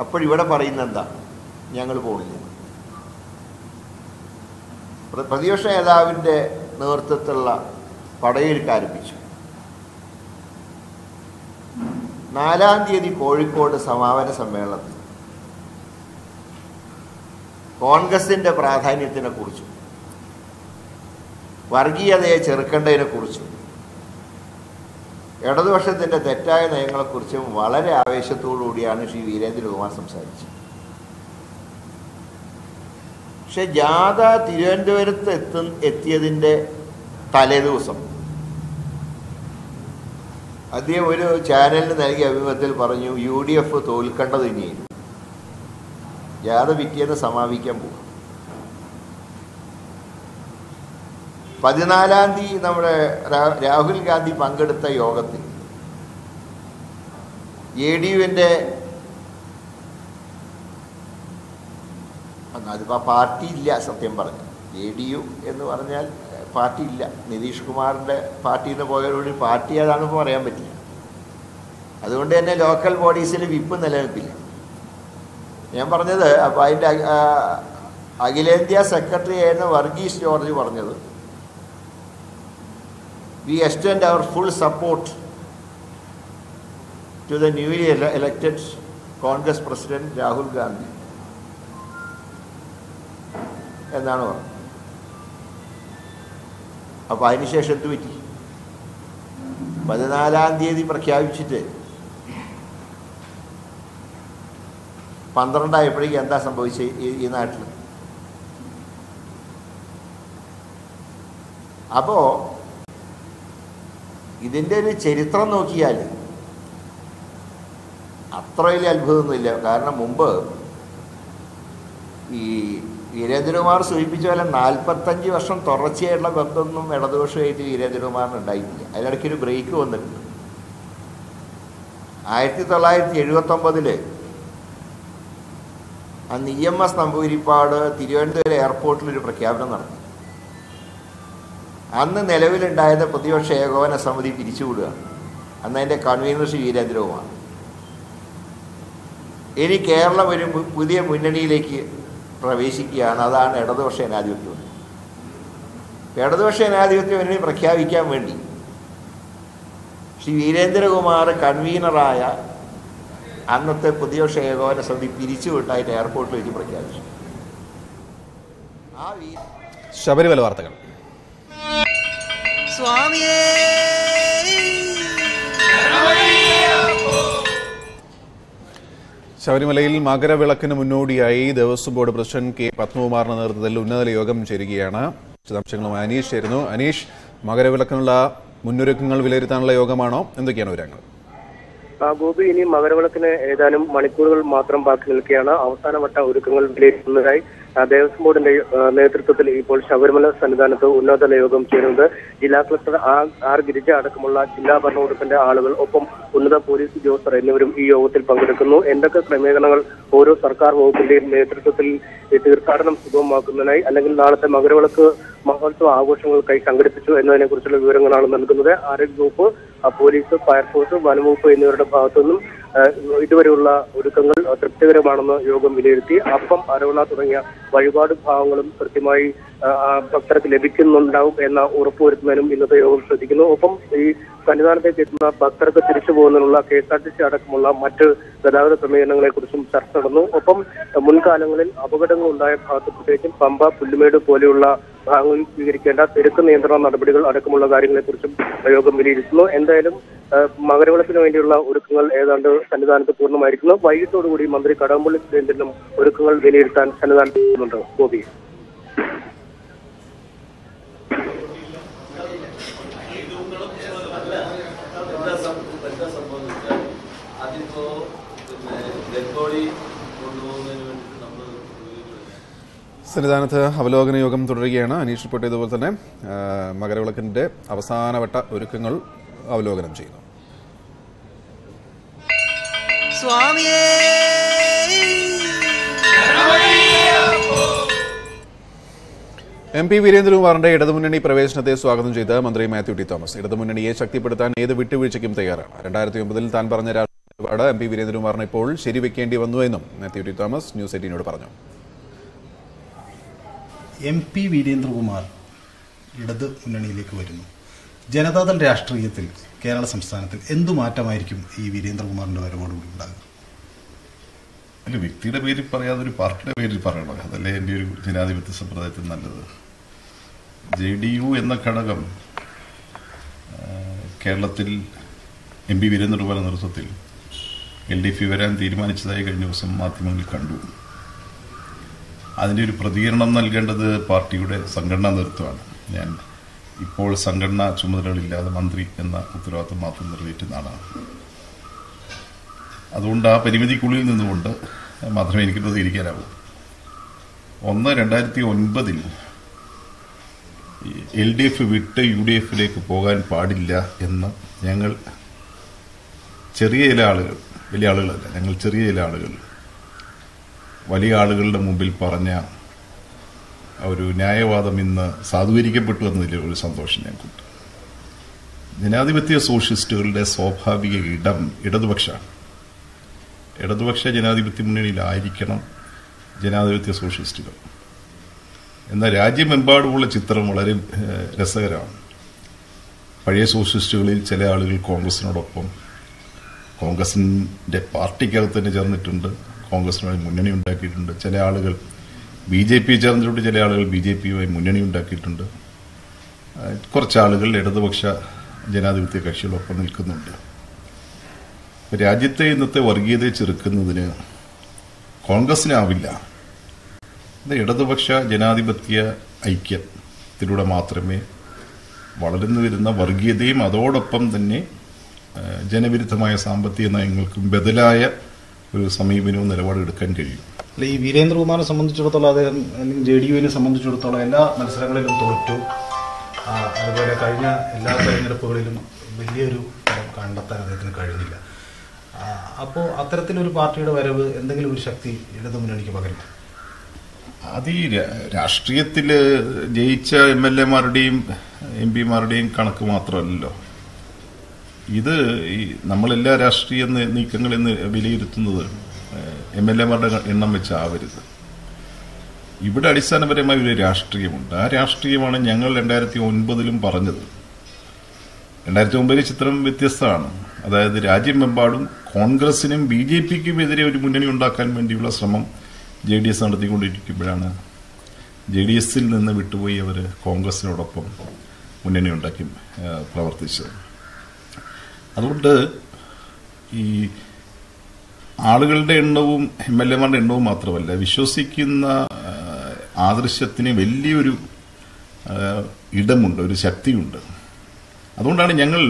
അപ്പോഴിവിടെ പറയുന്ന എന്താ? ഞങ്ങൾ പോകില്ല പ്ര- പ്രതിപക്ഷ നേതാവിന്റെ നേതൃത്വത്തിലുള്ള പടയൊരുക്കം നാലാം തീയതി കോഴിക്കോട് സമാപന സമ്മേളനത്തിൽ. കോൺഗ്രസിന്റെ പ്രാധാന്യത്തിനെ കുറിച്ചും വർഗീയതയെ ചെറുക്കേണ്ടതിനെ കുറിച്ചും ഇടതുപക്ഷത്തിന്റെ തെറ്റായ നയങ്ങളെക്കുറിച്ചും വളരെ ആവേശത്തോടു കൂടിയാണ് ശ്രീ വീരേന്ദ്രകുമാർ സംസാരിച്ചത്. പക്ഷെ ജാഥ തിരുവനന്തപുരത്ത് എത്തു എത്തിയതിന്റെ തലേദിവസം അദ്ദേഹം ഒരു ചാനലിന് നൽകിയ അഭിമുഖത്തിൽ പറഞ്ഞു യു ഡി എഫ് തോൽക്കേണ്ടത് ഇനിയും. ജാഥ പിറ്റേന്ന് സമാപിക്കാൻ പോകും പതിനാലാം തീയതി നമ്മുടെ രാഹുൽ ഗാന്ധി പങ്കെടുത്ത യോഗത്തിൽ എ ഡി യുവിന്റെ അതിപ്പോൾ പാർട്ടി ഇല്ല സത്യം പറഞ്ഞു എ ഡി യു എന്ന് പറഞ്ഞാൽ പാർട്ടി ഇല്ല നിതീഷ് കുമാറിന്റെ പാർട്ടിയിൽ നിന്ന് പോയതോടുകൂടി പാർട്ടി ഏതാണെന്ന് പറയാൻ പറ്റില്ല. അതുകൊണ്ട് തന്നെ ലോക്കൽ ബോഡീസിൽ വിപ്പ് നിലനിൽപ്പില്ല. ഞാൻ പറഞ്ഞത് അപ്പോൾ അതിന്റെ അഖിലേന്ത്യാ സെക്രട്ടറി ആയിരുന്ന വർഗീസ് ജോർജ് പറഞ്ഞത് we extend our full support to the newly elected Congress president Rahul Gandhi എന്നാണ് പറഞ്ഞത്. അപ്പോൾ അതിനുശേഷം എന്ത് പറ്റി? പതിനാലാം തീയതി പ്രഖ്യാപിച്ചിട്ട് പന്ത്രണ്ടായപ്പോഴേക്കും എന്താ സംഭവിച്ചത് ഈ നാട്ടിൽ അപ്പോൾ ഇതിന്റെ ഒരു ചരിത്രം നോക്കിയാൽ അത്ര വലിയ അത്ഭുതമൊന്നുമില്ല. കാരണം മുമ്പ് ഈ വീരേന്ദ്രകുമാർ സൂചിപ്പിച്ച പോലെ നാൽപ്പത്തഞ്ച് വർഷം തുടർച്ചയായിട്ടുള്ള ബന്ധമൊന്നും ഇടതുപക്ഷമായിട്ട് വീരേന്ദ്രകുമാറിന് ഉണ്ടായിട്ടില്ല. അതിനിടയ്ക്ക് ഒരു ബ്രേക്ക് വന്നിട്ടുണ്ട്. ആയിരത്തി തൊള്ളായിരത്തി എഴുപത്തൊമ്പതിൽ അന്ന് E M S Namboodiripad Thiruvananthapuram എയർപോർട്ടിൽ ഒരു പ്രഖ്യാപനം നടത്തി. അന്ന് നിലവിലുണ്ടായത് പ്രതിപക്ഷ ഏകോപന സമിതി പിരിച്ചുവിടുക. അന്ന് അതിന്റെ കൺവീനർ ശ്രീ വീരേന്ദ്രകുമാർ. ഇനി കേരളം ഒരു പുതിയ മുന്നണിയിലേക്ക് പ്രവേശിക്കുകയാണ്. അതാണ് ഇടതുപക്ഷ ജനാധിപത്യം. ഇടതുപക്ഷ ജനാധിപത്യം എന്നെ പ്രഖ്യാപിക്കാൻ വേണ്ടി ശ്രീ വീരേന്ദ്രകുമാർ കൺവീനറായ അന്നത്തെ പ്രതിപക്ഷ ഏകോപന സമിതി പിരിച്ചുവിട്ടായിട്ട് എയർപോർട്ടിൽ വെച്ച് പ്രഖ്യാപിച്ചു. ആ വീ ശബരിമല വാർത്തകൾ. സ്വാമിയേ ശബരിമലയിൽ മകരവിളക്കിന് മുന്നോടിയായി ദേവസ്വം ബോർഡ് പ്രസിഡന്റ് കെ പത്മകുമാറിന്റെ നേതൃത്വത്തിൽ ഉന്നതതല യോഗം ചേരുകയാണ്. വിശദാംശങ്ങളുമായി അനീഷ് ചേരുന്നു. അനീഷ് മകരവിളക്കിനുള്ള മുന്നൊരുക്കങ്ങൾ വിലയിരുത്താനുള്ള യോഗമാണോ? എന്തൊക്കെയാണ് വിവരങ്ങൾ? ഗോപി ഇനി മകരവിളക്കിന് ഏതാനും മണിക്കൂറുകൾ മാത്രം ബാക്കി നിൽക്കുകയാണ്. അവസാനവട്ട ഒരുക്കങ്ങൾ വിലയിരുത്തുന്നതായി ദേവസ്വം ബോർഡിന്റെ നേതൃത്വത്തിൽ ഇപ്പോൾ ശബരിമല സന്നിധാനത്ത് ഉന്നതതല യോഗം ചേരുന്നത് ജില്ലാ കളക്ടർ ആർ ഗിരിജ അടക്കമുള്ള ജില്ലാ ഭരണകൂടത്തിന്റെ ആളുകൾ ഒപ്പം ഉന്നത പോലീസ് ഉദ്യോഗസ്ഥർ എന്നിവരും ഈ യോഗത്തിൽ പങ്കെടുക്കുന്നു. എന്തൊക്കെ ക്രമീകരണങ്ങൾ ഓരോ സർക്കാർ വകുപ്പിന്റെയും നേതൃത്വത്തിൽ തീർത്ഥാടനം സുഗമമാക്കുന്നതിനായി അല്ലെങ്കിൽ നാളത്തെ മകരവിളക്ക് മഹോത്സവ ആഘോഷങ്ങൾക്കായി സംഘടിപ്പിച്ചു എന്നതിനെ കുറിച്ചുള്ള വിവരങ്ങളാണ് നൽകുന്നത്. ആരോഗ്യ വകുപ്പ് പോലീസ് ഫയർഫോഴ്സ് വനംവകുപ്പ് എന്നിവരുടെ ഭാഗത്തുനിന്നും ഇതുവരെയുള്ള ഒരുക്കങ്ങൾ തൃപ്തികരമാണെന്ന് യോഗം വിലയിരുത്തി. അപ്പം അരവണ തുടങ്ങിയ വഴിപാട് ഭാഗങ്ങളും കൃത്യമായി ഭക്തർക്ക് ലഭിക്കുന്നുണ്ടാവും എന്ന ഉറപ്പുവരുത്തുന്നതിനും ഇന്നത്തെ യോഗം ശ്രദ്ധിക്കുന്നു. ഒപ്പം ഈ സന്നിധാനത്തേക്ക് എത്തുന്ന ഭക്തർക്ക് തിരിച്ചു പോകുന്നതിനുള്ള K S R T C അടക്കമുള്ള മറ്റ് ഗതാഗത ക്രമീകരണങ്ങളെ കുറിച്ചും ചർച്ച നടന്നു. ഒപ്പം മുൻകാലങ്ങളിൽ അപകടങ്ങൾ ഉണ്ടായ ഭാഗത്ത് പ്രത്യേകിച്ചും പമ്പ പുല്ലുമേട് പോലെയുള്ള ഭാഗങ്ങളിൽ സ്വീകരിക്കേണ്ട തിരക്ക് നിയന്ത്രണ നടപടികൾ അടക്കമുള്ള കാര്യങ്ങളെക്കുറിച്ചും യോഗം വിലയിരുത്തുന്നു. എന്തായാലും മകരവിളക്കിന് വേണ്ടിയുള്ള ഒരുക്കങ്ങൾ ഏതാണ്ട് സന്നിധാനത്ത് പൂർണമായിരിക്കുന്നു. വൈകിട്ടോടുകൂടി മന്ത്രി കടകംപള്ളി സുരേന്ദ്രനും ഒരുക്കങ്ങൾ വിലയിരുത്താൻ സന്നിധാനത്ത് ഗോപി എന്താ സം- എന്താ സംഭവിച്ചാൽ അതിപ്പോ പിന്നെ ഡെഡ് ബോഡി കൊണ്ടുപോകുന്നതിന് വേണ്ടിയിട്ട് നമ്മൾ സന്നിധാനത്ത് അവലോകന യോഗം തുടരുകയാണ്. അനീഷ് റിപ്പോർട്ട് ചെയ്തതുപോലെ തന്നെ മകരവിളക്കിന്റെ മകരവിളക്കിന്റെ അവസാനവട്ട ഒരുക്കങ്ങൾ അവലോകനം ചെയ്യുന്നു. സ്വാമിയേ! എം പി വീരേന്ദ്രകുമാറിന്റെ ഇടതുമുന്നണി പ്രവേശനത്തെ സ്വാഗതം ചെയ്ത മന്ത്രി മാത്യു ടി തോമസ്. ഇടതുമുന്നണിയെ ശക്തിപ്പെടുത്താൻ ഏത് വിട്ടുവീഴ്ചയ്ക്കും തയ്യാറാണ്. രണ്ടായിരത്തി ഒമ്പതിൽ താൻ പറഞ്ഞ രാഷ്ട്രീയ എം പി വീരേന്ദ്രകുമാറിന് ഇപ്പോൾ ശരിവെക്കേണ്ടി വന്നുവെന്നും മാത്യു ടി തോമസ് ന്യൂസ് എയ്റ്റീനോട് പറഞ്ഞു. എം പി വീരേന്ദ്രകുമാർ ഇടത് മുന്നണിയിലേക്ക് വരുന്നു. ജനതാദൾ രാഷ്ട്രീയത്തിൽ കേരള സംസ്ഥാനത്തിൽ എന്തു മാറ്റമായിരിക്കും ഈ വീരേന്ദ്രകുമാറിന്റെ വരവോടുകൂടി ഉണ്ടാകുക? അല്ല വ്യക്തിയുടെ പേരിൽ പറയാതെ ഒരു പാർട്ടിയുടെ പേരിൽ പറയണം? അതല്ലേ എന്റെ ഒരു ജനാധിപത്യ സമ്പ്രദായത്തിൽ നല്ലത്. ജെ ഡി യു എന്ന ഘടകം കേരളത്തിൽ എം പി വീരേന്ദ്രകുമാറിന്റെ നേതൃത്വത്തിൽ എൽ ഡി എഫ് വരാൻ തീരുമാനിച്ചതായി കഴിഞ്ഞ ദിവസം മാധ്യമങ്ങളിൽ കണ്ടു. അതിന്റെ ഒരു പ്രതികരണം നൽകേണ്ടത് പാർട്ടിയുടെ സംഘടനാ നേതൃത്വമാണ്. ഞാൻ ഇപ്പോൾ സംഘടനാ ചുമതലകളില്ലാതെ മന്ത്രി എന്ന ഉത്തരവാദിത്വം മാത്രം നിറവേറ്റുന്ന ആളാണ്. അതുകൊണ്ട് ആ പരിമിതിക്കുള്ളിൽ നിന്നുകൊണ്ട് മാത്രമേ എനിക്ക് പ്രതികരിക്കാനാവൂ. ഒന്ന് രണ്ടായിരത്തി ഒൻപതിൽ എൽ ഡി എഫ് വിട്ട് യു ഡി എഫിലേക്ക് പോകാൻ പാടില്ല എന്ന് ഞങ്ങൾ ചെറിയ ചില ആളുകൾ വലിയ ആളുകളല്ല ഞങ്ങൾ ചെറിയ ചില ആളുകൾ വലിയ ആളുകളുടെ മുമ്പിൽ പറഞ്ഞ ഒരു ന്യായവാദം ഇന്ന് സാധൂകരിക്കപ്പെട്ടു എന്നതിൽ ഒരു സന്തോഷം ഞങ്ങൾക്കുണ്ട് ജനാധിപത്യ സോഷ്യലിസ്റ്റുകളുടെ സ്വാഭാവിക ഇടം ഇടതുപക്ഷമാണ്. ഇടതുപക്ഷ ജനാധിപത്യ മുന്നണിയിലായിരിക്കണം ജനാധിപത്യ സോഷ്യലിസ്റ്റുകൾ. എന്നാൽ രാജ്യമെമ്പാടുമുള്ള ചിത്രം വളരെ രസകരമാണ്. പഴയ സോഷ്യലിസ്റ്റുകളിൽ ചില ആളുകൾ കോൺഗ്രസിനോടൊപ്പം കോൺഗ്രസിന്റെ പാർട്ടിക്കകത്ത് തന്നെ ചേർന്നിട്ടുണ്ട്. കോൺഗ്രസിനുമായി മുന്നണി ഉണ്ടാക്കിയിട്ടുണ്ട്. ചില ആളുകൾ ബി ജെ പി ചേർന്നിട്ടുണ്ട് ചില ആളുകൾ ബി ജെ പിയുമായി മുന്നണി ഉണ്ടാക്കിയിട്ടുണ്ട്. കുറച്ച് ആളുകൾ ഇടതുപക്ഷ ജനാധിപത്യ കക്ഷികളൊപ്പം നിൽക്കുന്നുണ്ട്. രാജ്യത്തെ ഇന്നത്തെ വർഗീയതയെ ചെറുക്കുന്നതിന് കോൺഗ്രസിനാവില്ല. ഇടതുപക്ഷ ജനാധിപത്യ ഐക്യത്തിലൂടെ മാത്രമേ വളർന്നു വരുന്ന വർഗീയതയും അതോടൊപ്പം തന്നെ ജനവിരുദ്ധമായ സാമ്പത്തിക നയങ്ങൾക്കും ബദലായ ഒരു സമീപനവും നിലപാടെടുക്കാൻ കഴിയും. അല്ല ഈ വീരേന്ദ്രകുമാറിനെ സംബന്ധിച്ചിടത്തോളം അദ്ദേഹം അല്ലെങ്കിൽ ജെ ഡി യുവിനെ സംബന്ധിച്ചിടത്തോളം എല്ലാ മത്സരങ്ങളിലും തോറ്റു. അതുപോലെ കഴിഞ്ഞ എല്ലാ തെരഞ്ഞെടുപ്പുകളിലും വലിയൊരു ഫലം കണ്ടെത്താൻ അദ്ദേഹത്തിന് കഴിഞ്ഞില്ല. അപ്പോൾ അത്തരത്തിലൊരു പാർട്ടിയുടെ വരവ് എന്തെങ്കിലും ഒരു ശക്തി ഇടതുമുന്നണിക്ക് പകരും അത് ഈ രാഷ്ട്രീയത്തിൽ ജയിച്ച എം എൽ എമാരുടെയും എം പിമാരുടെയും കണക്ക് മാത്രമല്ലല്ലോ. ഇത് ഈ നമ്മളെല്ലാ രാഷ്ട്രീയ നീക്കങ്ങളിൽ നിന്ന് വിലയിരുത്തുന്നത് എം എൽ എമാരുടെ എണ്ണം വെച്ചാവരുത്. ഇവിടെ അടിസ്ഥാനപരമായ ഒരു രാഷ്ട്രീയമുണ്ട്. ആ രാഷ്ട്രീയമാണ് ഞങ്ങൾ രണ്ടായിരത്തി ഒൻപതിലും പറഞ്ഞത്. രണ്ടായിരത്തി ഒമ്പതിലെ ചിത്രം വ്യത്യസ്തമാണ്. അതായത് രാജ്യമെമ്പാടും കോൺഗ്രസിനും ബി ജെ പിക്കും എതിരെ ഒരു മുന്നണി ഉണ്ടാക്കാൻ വേണ്ടിയുള്ള ശ്രമം ജെ ഡി എസ് നടത്തിക്കൊണ്ടിരിക്കുമ്പോഴാണ് ജെ ഡി എസിൽ നിന്ന് വിട്ടുപോയി അവർ കോൺഗ്രസിനോടൊപ്പം മുന്നണി ഉണ്ടാക്കി പ്രവർത്തിച്ചത്. അതുകൊണ്ട് ഈ ആളുകളുടെ എണ്ണവും എം എൽ എമാരുടെ എണ്ണവും മാത്രമല്ല വിശ്വസിക്കുന്ന ആദർശത്തിന് വലിയൊരു ഇടമുണ്ട് ഒരു ശക്തിയുണ്ട്. അതുകൊണ്ടാണ് ഞങ്ങൾ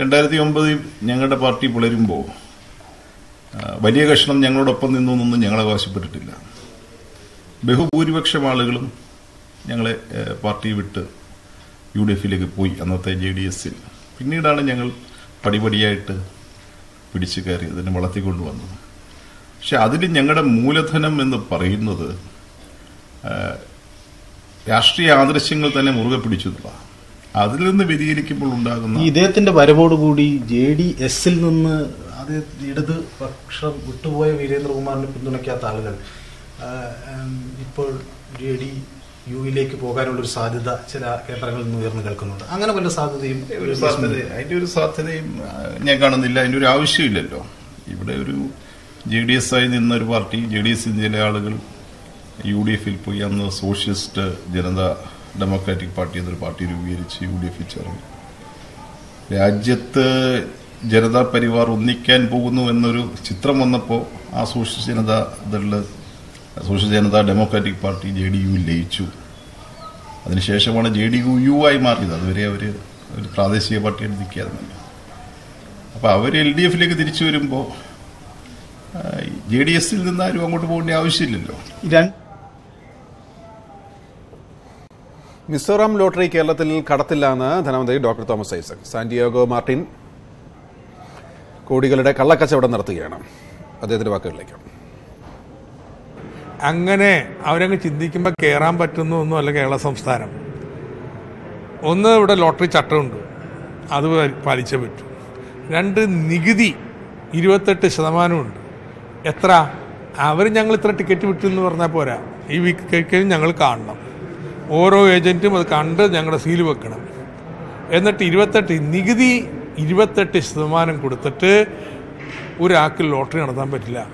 രണ്ടായിരത്തി ഒമ്പതിൽ ഞങ്ങളുടെ പാർട്ടി പുലരുമ്പോൾ വലിയ കഷ്ണം ഞങ്ങളോടൊപ്പം നിന്നു എന്നൊന്നും ഞങ്ങൾ അവകാശപ്പെട്ടിട്ടില്ല. ബഹുഭൂരിപക്ഷം ആളുകളും ഞങ്ങളെ പാർട്ടി വിട്ട് യു ഡി എഫിലേക്ക് പോയി അന്നത്തെ ജെ ഡി എസിൽ. പിന്നീടാണ് ഞങ്ങൾ പടിപടിയായിട്ട് പിടിച്ചു കയറി അതിനെ വളർത്തിക്കൊണ്ടുവന്നത് പക്ഷെ അതിന് ഞങ്ങളുടെ മൂലധനം എന്ന് പറയുന്നത് രാഷ്ട്രീയ ആദർശങ്ങൾ തന്നെ മുറുകെ പിടിച്ചു എന്നുള്ളതാണ്. അതിൽ നിന്ന് വ്യതിചരിക്കുമ്പോൾ ഉണ്ടാകുന്ന ഇദ്ദേഹത്തിന്റെ വരവോടുകൂടി ജെ ഡി എസിൽ നിന്ന് അത് ഇടത് പക്ഷം വിട്ടുപോയ വീരേന്ദ്രകുമാറിനെ പിന്തുണയ്ക്കാത്ത ആളുകൾ ഇപ്പോൾ ജെ ഡി യുവിലേക്ക് പോകാനുള്ള ഒരു സാധ്യത ചില കേന്ദ്രങ്ങളിൽ നിന്ന് ഉയർന്നു കേൾക്കുന്നുണ്ട്. അങ്ങനെ വല്ല സാധ്യതയും ഒരു സാധ്യത അതിന്റെ ഒരു സാധ്യതയും ഞാൻ കാണുന്നില്ല. അതിന്റെ ഒരു ആവശ്യമില്ലല്ലോ. ഇവിടെ ഒരു ജെ ഡി എസ് ആയി നിന്ന ഒരു പാർട്ടി ജെ ഡി എസ് ചില ആളുകൾ യു ഡി എഫിൽ പോയി അന്ന് സോഷ്യലിസ്റ്റ് ജനത ഡെമോക്രാറ്റിക് പാർട്ടി എന്നൊരു പാർട്ടി രൂപീകരിച്ച് യു ഡി എഫിൽ ചേർന്നു. രാജ്യത്ത് ജനതാ പരിവാർ ഒന്നിക്കാൻ പോകുന്നു എന്നൊരു ചിത്രം വന്നപ്പോൾ ആ socialist Janata Dal social Janata democratic party J D U ലയിച്ചു. അതിനുശേഷമാണ് ജെ ഡി യു യു ആയി മാറിയത്. അതുവരെ അവർ ഒരു പ്രാദേശിക പാർട്ടിയായിട്ട് നിൽക്കാറുണ്ടല്ലോ അപ്പോൾ അവർ എൽ ഡി എഫിലേക്ക് തിരിച്ചു വരുമ്പോൾ ജെ ഡി എസിൽ നിന്ന് ആരും അങ്ങോട്ട് പോകേണ്ട ആവശ്യമില്ലല്ലോ. മിസോറാം ലോട്ടറി കേരളത്തിൽ കടത്തില്ലാന്ന് ധനമന്ത്രി doctor Thomas Isaac. Santiago Martin കോടികളുടെ കള്ളക്കച്ചവടം നടത്തുകയാണ്. അദ്ദേഹത്തിന്റെ വാക്കുകളിലേക്ക്. അങ്ങനെ അവരങ്ങ് ചിന്തിക്കുമ്പോൾ കയറാൻ പറ്റുന്നൊന്നുമല്ല കേരള സംസ്ഥാനം. ഒന്ന് ഇവിടെ ലോട്ടറി ചട്ടമുണ്ട്. അത് പാലിച്ച പാലിച്ചേ പറ്റൂ. രണ്ട് നികുതി ഇരുപത്തെട്ട് ശതമാനമുണ്ട്. എത്ര? അവർ ഞങ്ങൾ ഇത്ര ടിക്കറ്റ് വിട്ടു എന്ന് പറഞ്ഞാൽ പോരാ. ഈ വീക്ക് ഞങ്ങൾ കാണണം. ഓരോ ഏജന്റും അത് കണ്ട് ഞങ്ങളുടെ സീൽ വെക്കണം. എന്നിട്ട് ഇരുപത്തെട്ട് നികുതി ഇരുപത്തെട്ട് ശതമാനം കൊടുത്തിട്ട് ഒരാൾക്ക് ലോട്ടറി നടത്താൻ പറ്റില്ല.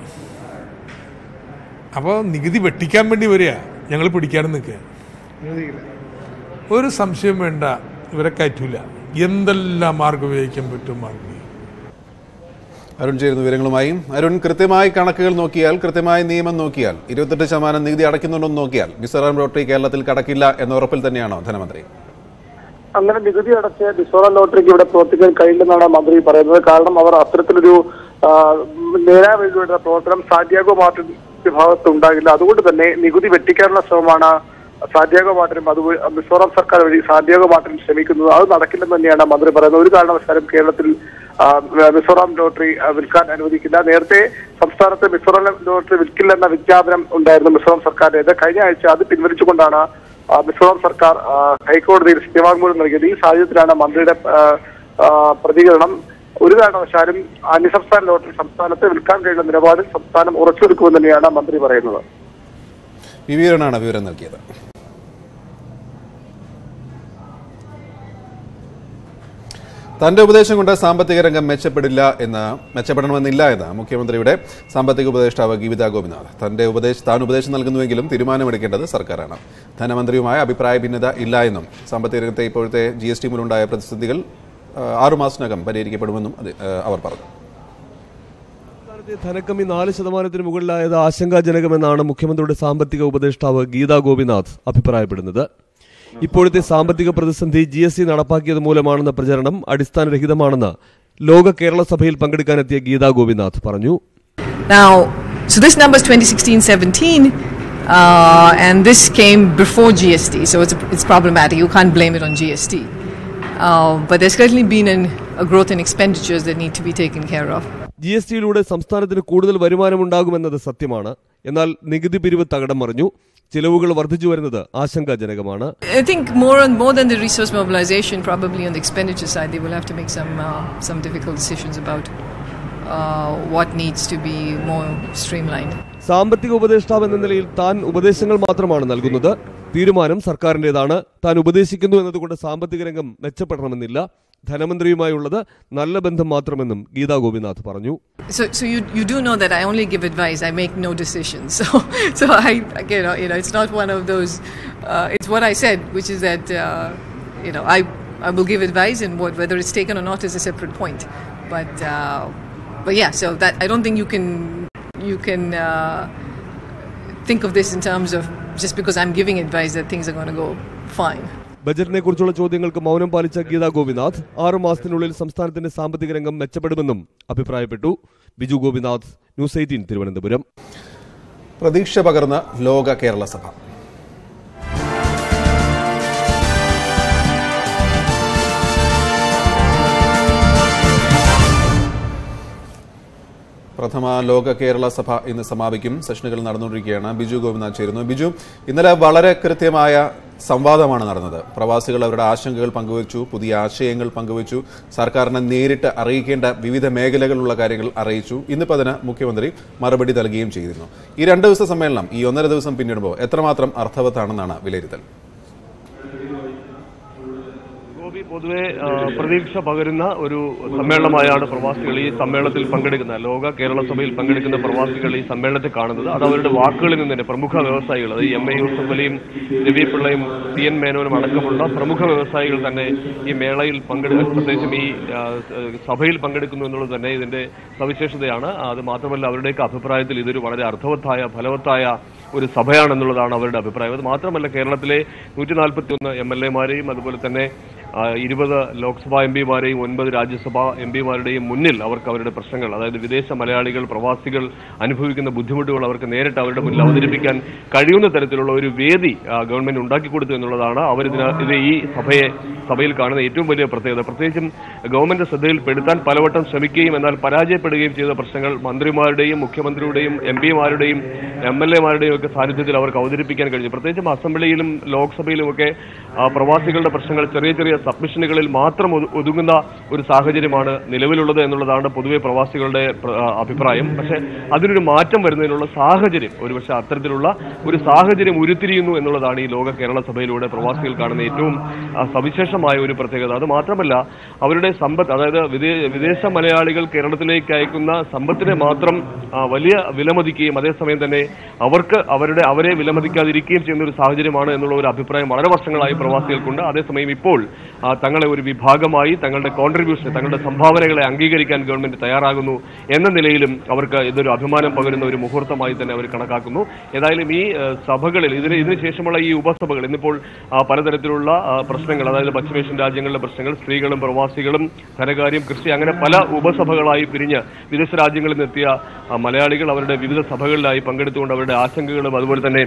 അപ്പോൾ നികുതി വെട്ടിക്കാൻ വേണ്ടി വരിക. ഞങ്ങൾ പിടിക്കാനും നിൽക്കുക. ഒരു സംശയം വേണ്ട. ഇവരെ കയറ്റൂല. എന്തെല്ലാം മാർഗം ഉപയോഗിക്കാൻ പറ്റും മാർഗം? അരുൺ ചേരുന്ന വിവരങ്ങളുമായി അരുൺ കൃത്യമായി കണക്കുകൾ നോക്കിയാൽ കൃത്യമായ നിയമം നോക്കിയാൽ ഇരുപത്തെട്ട് ശതമാനം നികുതി അടയ്ക്കുന്നുണ്ടെന്ന് നോക്കിയാൽ മിസോറാം ലോട്ടറി കേരളത്തിൽ കടക്കില്ല എന്ന ഉറപ്പിൽ തന്നെയാണോ ധനമന്ത്രി? അങ്ങനെ നികുതി അടച്ച് മിസോറാം ലോട്ടറിക്ക് ഇവിടെ പ്രവർത്തിക്കാൻ കഴിയില്ലെന്നാണ് മന്ത്രി പറയുന്നത്. കാരണം അവർ അത്തരത്തിലൊരു നേരാവഴിയുടെ പ്രവർത്തനം സാന്റിയാഗോ മാർട്ടിൻ വിഭാഗത്ത് ഉണ്ടാകില്ല അതുകൊണ്ട് തന്നെ നികുതി വെട്ടിക്കാനുള്ള ശ്രമമാണ് സാന്റിയാഗോ മാർട്ടിനും അത് മിസോറാം സർക്കാർ വഴി സാന്റിയാഗോ മാർട്ടിനും ശ്രമിക്കുന്നത്. അത് നടക്കില്ലെന്ന് തന്നെയാണ് മന്ത്രി പറയുന്നത്. ഒരു കാരണവശാലും കേരളത്തിൽ മിസോറാം ലോട്ടറി വിൽക്കാൻ അനുവദിക്കില്ല. നേരത്തെ സംസ്ഥാനത്ത് മിസോറാം ലോട്ടറി വിൽക്കില്ലെന്ന വിജ്ഞാപനം ഉണ്ടായിരുന്നു മിസോറാം സർക്കാരിന്റെ കഴിഞ്ഞ ആഴ്ച അത് പിൻവലിച്ചുകൊണ്ടാണ് മിസോറാം സർക്കാർ ഹൈക്കോടതിയിൽ സത്യവാങ്മൂലം നൽകിയത്. ഈ സാഹചര്യത്തിലാണ് മന്ത്രിയുടെ പ്രതികരണം ഒരു കാരണവശാലും അന്യസംസ്ഥാന ലോട്ടറി സംസ്ഥാനത്ത് വിൽക്കാൻ കഴിയുന്ന നിലപാടിൽ സംസ്ഥാനം ഉറച്ചു നിൽക്കുമെന്ന് തന്നെയാണ് മന്ത്രി പറയുന്നത്. വിവരണാണ് വിവരം നൽകിയത്. തന്റെ ഉപദേശം കൊണ്ട് സാമ്പത്തിക രംഗം മെച്ചപ്പെടില്ല എന്ന് മെച്ചപ്പെടണമെന്നില്ല എന്ന് മുഖ്യമന്ത്രിയുടെ സാമ്പത്തിക ഉപദേഷ്ടാവ് ഗീവിത ഗോപിനാഥ്. തന്റെ ഉപദേശ താൻ ഉപദേശം നൽകുന്നുവെങ്കിലും തീരുമാനമെടുക്കേണ്ടത് സർക്കാരാണ്. ധനമന്ത്രിയുമായ അഭിപ്രായ ഭിന്നത ഇല്ല എന്നും സാമ്പത്തിക രംഗത്തെ ഇപ്പോഴത്തെ ജി എസ് ടി മൂലമുണ്ടായ പ്രതിസന്ധികൾ ആറുമാസത്തിനകം പരിഹരിക്കപ്പെടുമെന്നും അത്, അവർ പറഞ്ഞു ധനക്കമ്മി നാല് ശതമാനത്തിന് മുകളിലായത് ആശങ്കാജനകമെന്നാണ് മുഖ്യമന്ത്രിയുടെ സാമ്പത്തിക ഉപദേഷ്ടാവ് ഗീതാ ഗോപിനാഥ് അഭിപ്രായപ്പെടുന്നത് ഇപ്പോഴത്തെ സാമ്പത്തിക പ്രതിസന്ധി ജി എസ് സി നടപ്പാക്കിയത് മൂലമാണെന്ന പ്രചരണം അടിസ്ഥാനരഹിതമാണെന്ന് ലോക കേരള സഭയിൽ പങ്കെടുക്കാനെത്തിയ ഗീതാ ഗോപിനാഥ് പറഞ്ഞു Now, so this number is 2016-17, uh, and this came before GST, so it's, it's problematic. You can't blame it on GST. Uh, but there's certainly been an, a growth in expenditures that need to be taken care of. G S ടിയിലൂടെ സംസ്ഥാനത്തിന് കൂടുതൽ വരുമാനമുണ്ടാകുമെന്നത് സത്യമാണ് എന്നാൽ നികുതി പിരിവ് തകിടം മറിഞ്ഞു ചിലവുകൾ വർദ്ധിച്ചു വരുന്നത് ആശങ്കാജനകമാണ് I think more and more than the resource mobilization, probably on the expenditure side, they will have to make some uh, some difficult decisions about uh, what needs to be more streamlined. സാമ്പത്തിക ഉപദേഷ്ടാവ് എന്ന നിലയിൽ താൻ ഉപദേശങ്ങൾ മാത്രമാണ് നൽകുന്നത് തീരുമാനം സർക്കാരിന്റെതാണ് താൻ ഉപദേശിക്കുന്നു എന്നതുകൊണ്ട് സാമ്പത്തിക രംഗം മെച്ചപ്പെടണമെന്നില്ല ധനമന്ത്രിയുമായുള്ളത് നല്ല ബന്ധം മാത്രമെന്നും ഗീതാ ഗോപിനാഥ് പറഞ്ഞു So, so you you do know that I only give advice. I make no decisions. So, so I you know you know it's not one of those. Uh, it's what which is that uh, you know I I will give advice, and what whether it's taken or not is a separate point. But uh, but yeah, so that I don't think you can you can uh, think of this in terms of just because I'm giving advice that things are going to go fine. ബജറ്റിനെ കുറിച്ചുള്ള ചോദ്യങ്ങൾക്ക് മൗനം പാലിച്ച ഗീതാ ഗോപിനാഥ് ആറു മാസത്തിനുള്ളിൽ സംസ്ഥാനത്തിന്റെ സാമ്പത്തിക രംഗം മെച്ചപ്പെടുമെന്നും അഭിപ്രായപ്പെട്ടു. Biju Gopinath news eighteen Thiruvananthapuram. പ്രതീക്ഷ പകർന്ന ലോക കേരള സഭ. പ്രഥമ ലോക കേരള സഭ ഇന്ന് സമാപിക്കും. സെഷനുകൾ നടന്നുകൊണ്ടിരിക്കുകയാണ്. ബിജു ഗോപിനാഥ് ചേരുന്നു. ബിജു ഇന്നലെ വളരെ കൃത്യമായ സംവാദമാണ് നടന്നത്. പ്രവാസികൾ അവരുടെ ആശങ്കകൾ പങ്കുവച്ചു പുതിയ ആശയങ്ങൾ പങ്കുവച്ചു സർക്കാരിനെ നേരിട്ട് അറിയിക്കേണ്ട വിവിധ മേഖലകളിലുള്ള കാര്യങ്ങൾ അറിയിച്ചു. ഇന്നിപ്പോൾ അതിന് മുഖ്യമന്ത്രി മറുപടി നൽകുകയും ചെയ്തിരുന്നു. ഈ രണ്ട് ദിവസ സമ്മേളനം ഈ ഒന്നര ദിവസം പിന്നിടുമ്പോൾ എത്രമാത്രം അർത്ഥവത്താണെന്നാണ് വിലയിരുത്തൽ ഗോപി പൊതുവെ പ്രതീക്ഷ പകരുന്ന ഒരു സമ്മേളനമായാണ് പ്രവാസികൾ ഈ സമ്മേളനത്തിൽ പങ്കെടുക്കുന്ന ലോക കേരള സഭയിൽ പങ്കെടുക്കുന്ന പ്രവാസികൾ ഈ സമ്മേളനത്തെ കാണുന്നത്. അത് അവരുടെ വാക്കുകളിൽ നിന്ന് തന്നെ പ്രമുഖ വ്യവസായികൾ അത് എം എ യൂസഫ് അലിയും രവി പിള്ളയും സി എൻ മേനോനും അടക്കമുള്ള പ്രമുഖ വ്യവസായികൾ തന്നെ ഈ മേളയിൽ പങ്കെടുക്കാൻ പ്രത്യേകിച്ചും ഈ സഭയിൽ പങ്കെടുക്കുന്നു എന്നുള്ളത് തന്നെ ഇതിന്റെ സവിശേഷതയാണ്. അത് മാത്രമല്ല അവരുടെയൊക്കെ അഭിപ്രായത്തിൽ ഇതൊരു വളരെ അർത്ഥവത്തായ ഫലവത്തായ ഒരു സഭയാണെന്നുള്ളതാണ് അവരുടെ അഭിപ്രായം. അത് മാത്രമല്ല കേരളത്തിലെ നൂറ്റി നാൽപ്പത്തി ഒന്ന് എം എൽ എമാരെയും അതുപോലെ തന്നെ ഇരുപത് ലോക്സഭാ എം പിമാരെയും ഒൻപത് രാജ്യസഭാ എം പിമാരുടെയും മുന്നിൽ അവർക്ക് അവരുടെ പ്രശ്നങ്ങൾ അതായത് വിദേശ മലയാളികൾ പ്രവാസികൾ അനുഭവിക്കുന്ന ബുദ്ധിമുട്ടുകൾ അവർക്ക് നേരിട്ട് അവരുടെ മുന്നിൽ അവതരിപ്പിക്കാൻ കഴിയുന്ന തരത്തിലുള്ള ഒരു വേദി ഗവൺമെന്റ് ഉണ്ടാക്കി കൊടുത്തു എന്നുള്ളതാണ് അവരിതിന് ഇത് ഈ സഭയെ സഭയിൽ കാണുന്ന ഏറ്റവും വലിയ പ്രത്യേകത. പ്രത്യേകിച്ചും ഗവൺമെന്റ് ശ്രദ്ധയിൽപ്പെടുത്താൻ പലവട്ടം ശ്രമിക്കുകയും എന്നാൽ പരാജയപ്പെടുകയും ചെയ്ത പ്രശ്നങ്ങൾ മന്ത്രിമാരുടെയും മുഖ്യമന്ത്രിയുടെയും എം പിമാരുടെയും എം എൽ എമാരുടെയും ഒക്കെ സാന്നിധ്യത്തിൽ അവർക്ക് അവതരിപ്പിക്കാൻ കഴിഞ്ഞു. പ്രത്യേകിച്ചും അസംബ്ലിയിലും ലോക്സഭയിലും ഒക്കെ പ്രവാസികളുടെ പ്രശ്നങ്ങൾ ചെറിയ ചെറിയ സബ്മിഷനുകളിൽ മാത്രം ഒതുങ്ങുന്ന ഒരു സാഹചര്യമാണ് നിലവിലുള്ളത് എന്നുള്ളതാണ് പൊതുവെ പ്രവാസികളുടെ അഭിപ്രായം. പക്ഷേ അതിനൊരു മാറ്റം വരുന്നതിനുള്ള സാഹചര്യം ഒരുപക്ഷെ അത്തരത്തിലുള്ള ഒരു സാഹചര്യം ഉരുത്തിരിയുന്നു എന്നുള്ളതാണ് ഈ ലോക കേരള സഭയിലൂടെ പ്രവാസികൾ കാണുന്ന ഏറ്റവും സവിശേഷമായ ഒരു പ്രത്യേകത. അത് മാത്രമല്ല അവരുടെ സമ്പത്ത് അതായത് വിദേശ മലയാളികൾ കേരളത്തിലേക്ക് അയക്കുന്ന സമ്പത്തിനെ മാത്രം വലിയ വിലമതിക്കുകയും അതേസമയം തന്നെ അവർക്ക് അവരുടെ അവരെ വിലമതിക്കാതിരിക്കുകയും ചെയ്യുന്ന ഒരു സാഹചര്യമാണ് എന്നുള്ള ഒരു അഭിപ്രായം വളരെ വർഷങ്ങളായി പ്രവാസികൾക്കുണ്ട്. അതേസമയം ഇപ്പോൾ തങ്ങളെ ഒരു വിഭാഗമായി തങ്ങളുടെ കോൺട്രിബ്യൂഷൻ തങ്ങളുടെ സംഭാവനകളെ അംഗീകരിക്കാൻ ഗവൺമെന്റ് തയ്യാറാകുന്നു എന്ന നിലയിലും അവർക്ക് ഇതൊരു അഭിമാനം പകരുന്ന ഒരു മുഹൂർത്തമായി തന്നെ അവർ കണക്കാക്കുന്നു. ഏതായാലും ഈ സഭകളിൽ ഇതിന് ഇതിനുശേഷമുള്ള ഈ ഉപസഭകൾ ഇന്നിപ്പോൾ പലതരത്തിലുള്ള പ്രശ്നങ്ങൾ അതായത് പശ്ചിമേഷ്യൻ രാജ്യങ്ങളിലെ പ്രശ്നങ്ങൾ സ്ത്രീകളും പ്രവാസികളും ധനകാര്യം കൃഷി അങ്ങനെ പല ഉപസഭകളായി പിരിഞ്ഞ് വിദേശ രാജ്യങ്ങളിൽ നിന്നെത്തിയ മലയാളികൾ അവരുടെ വിവിധ സഭകളിലായി പങ്കെടുത്തുകൊണ്ട് അവരുടെ ആശങ്കകളും അതുപോലെ തന്നെ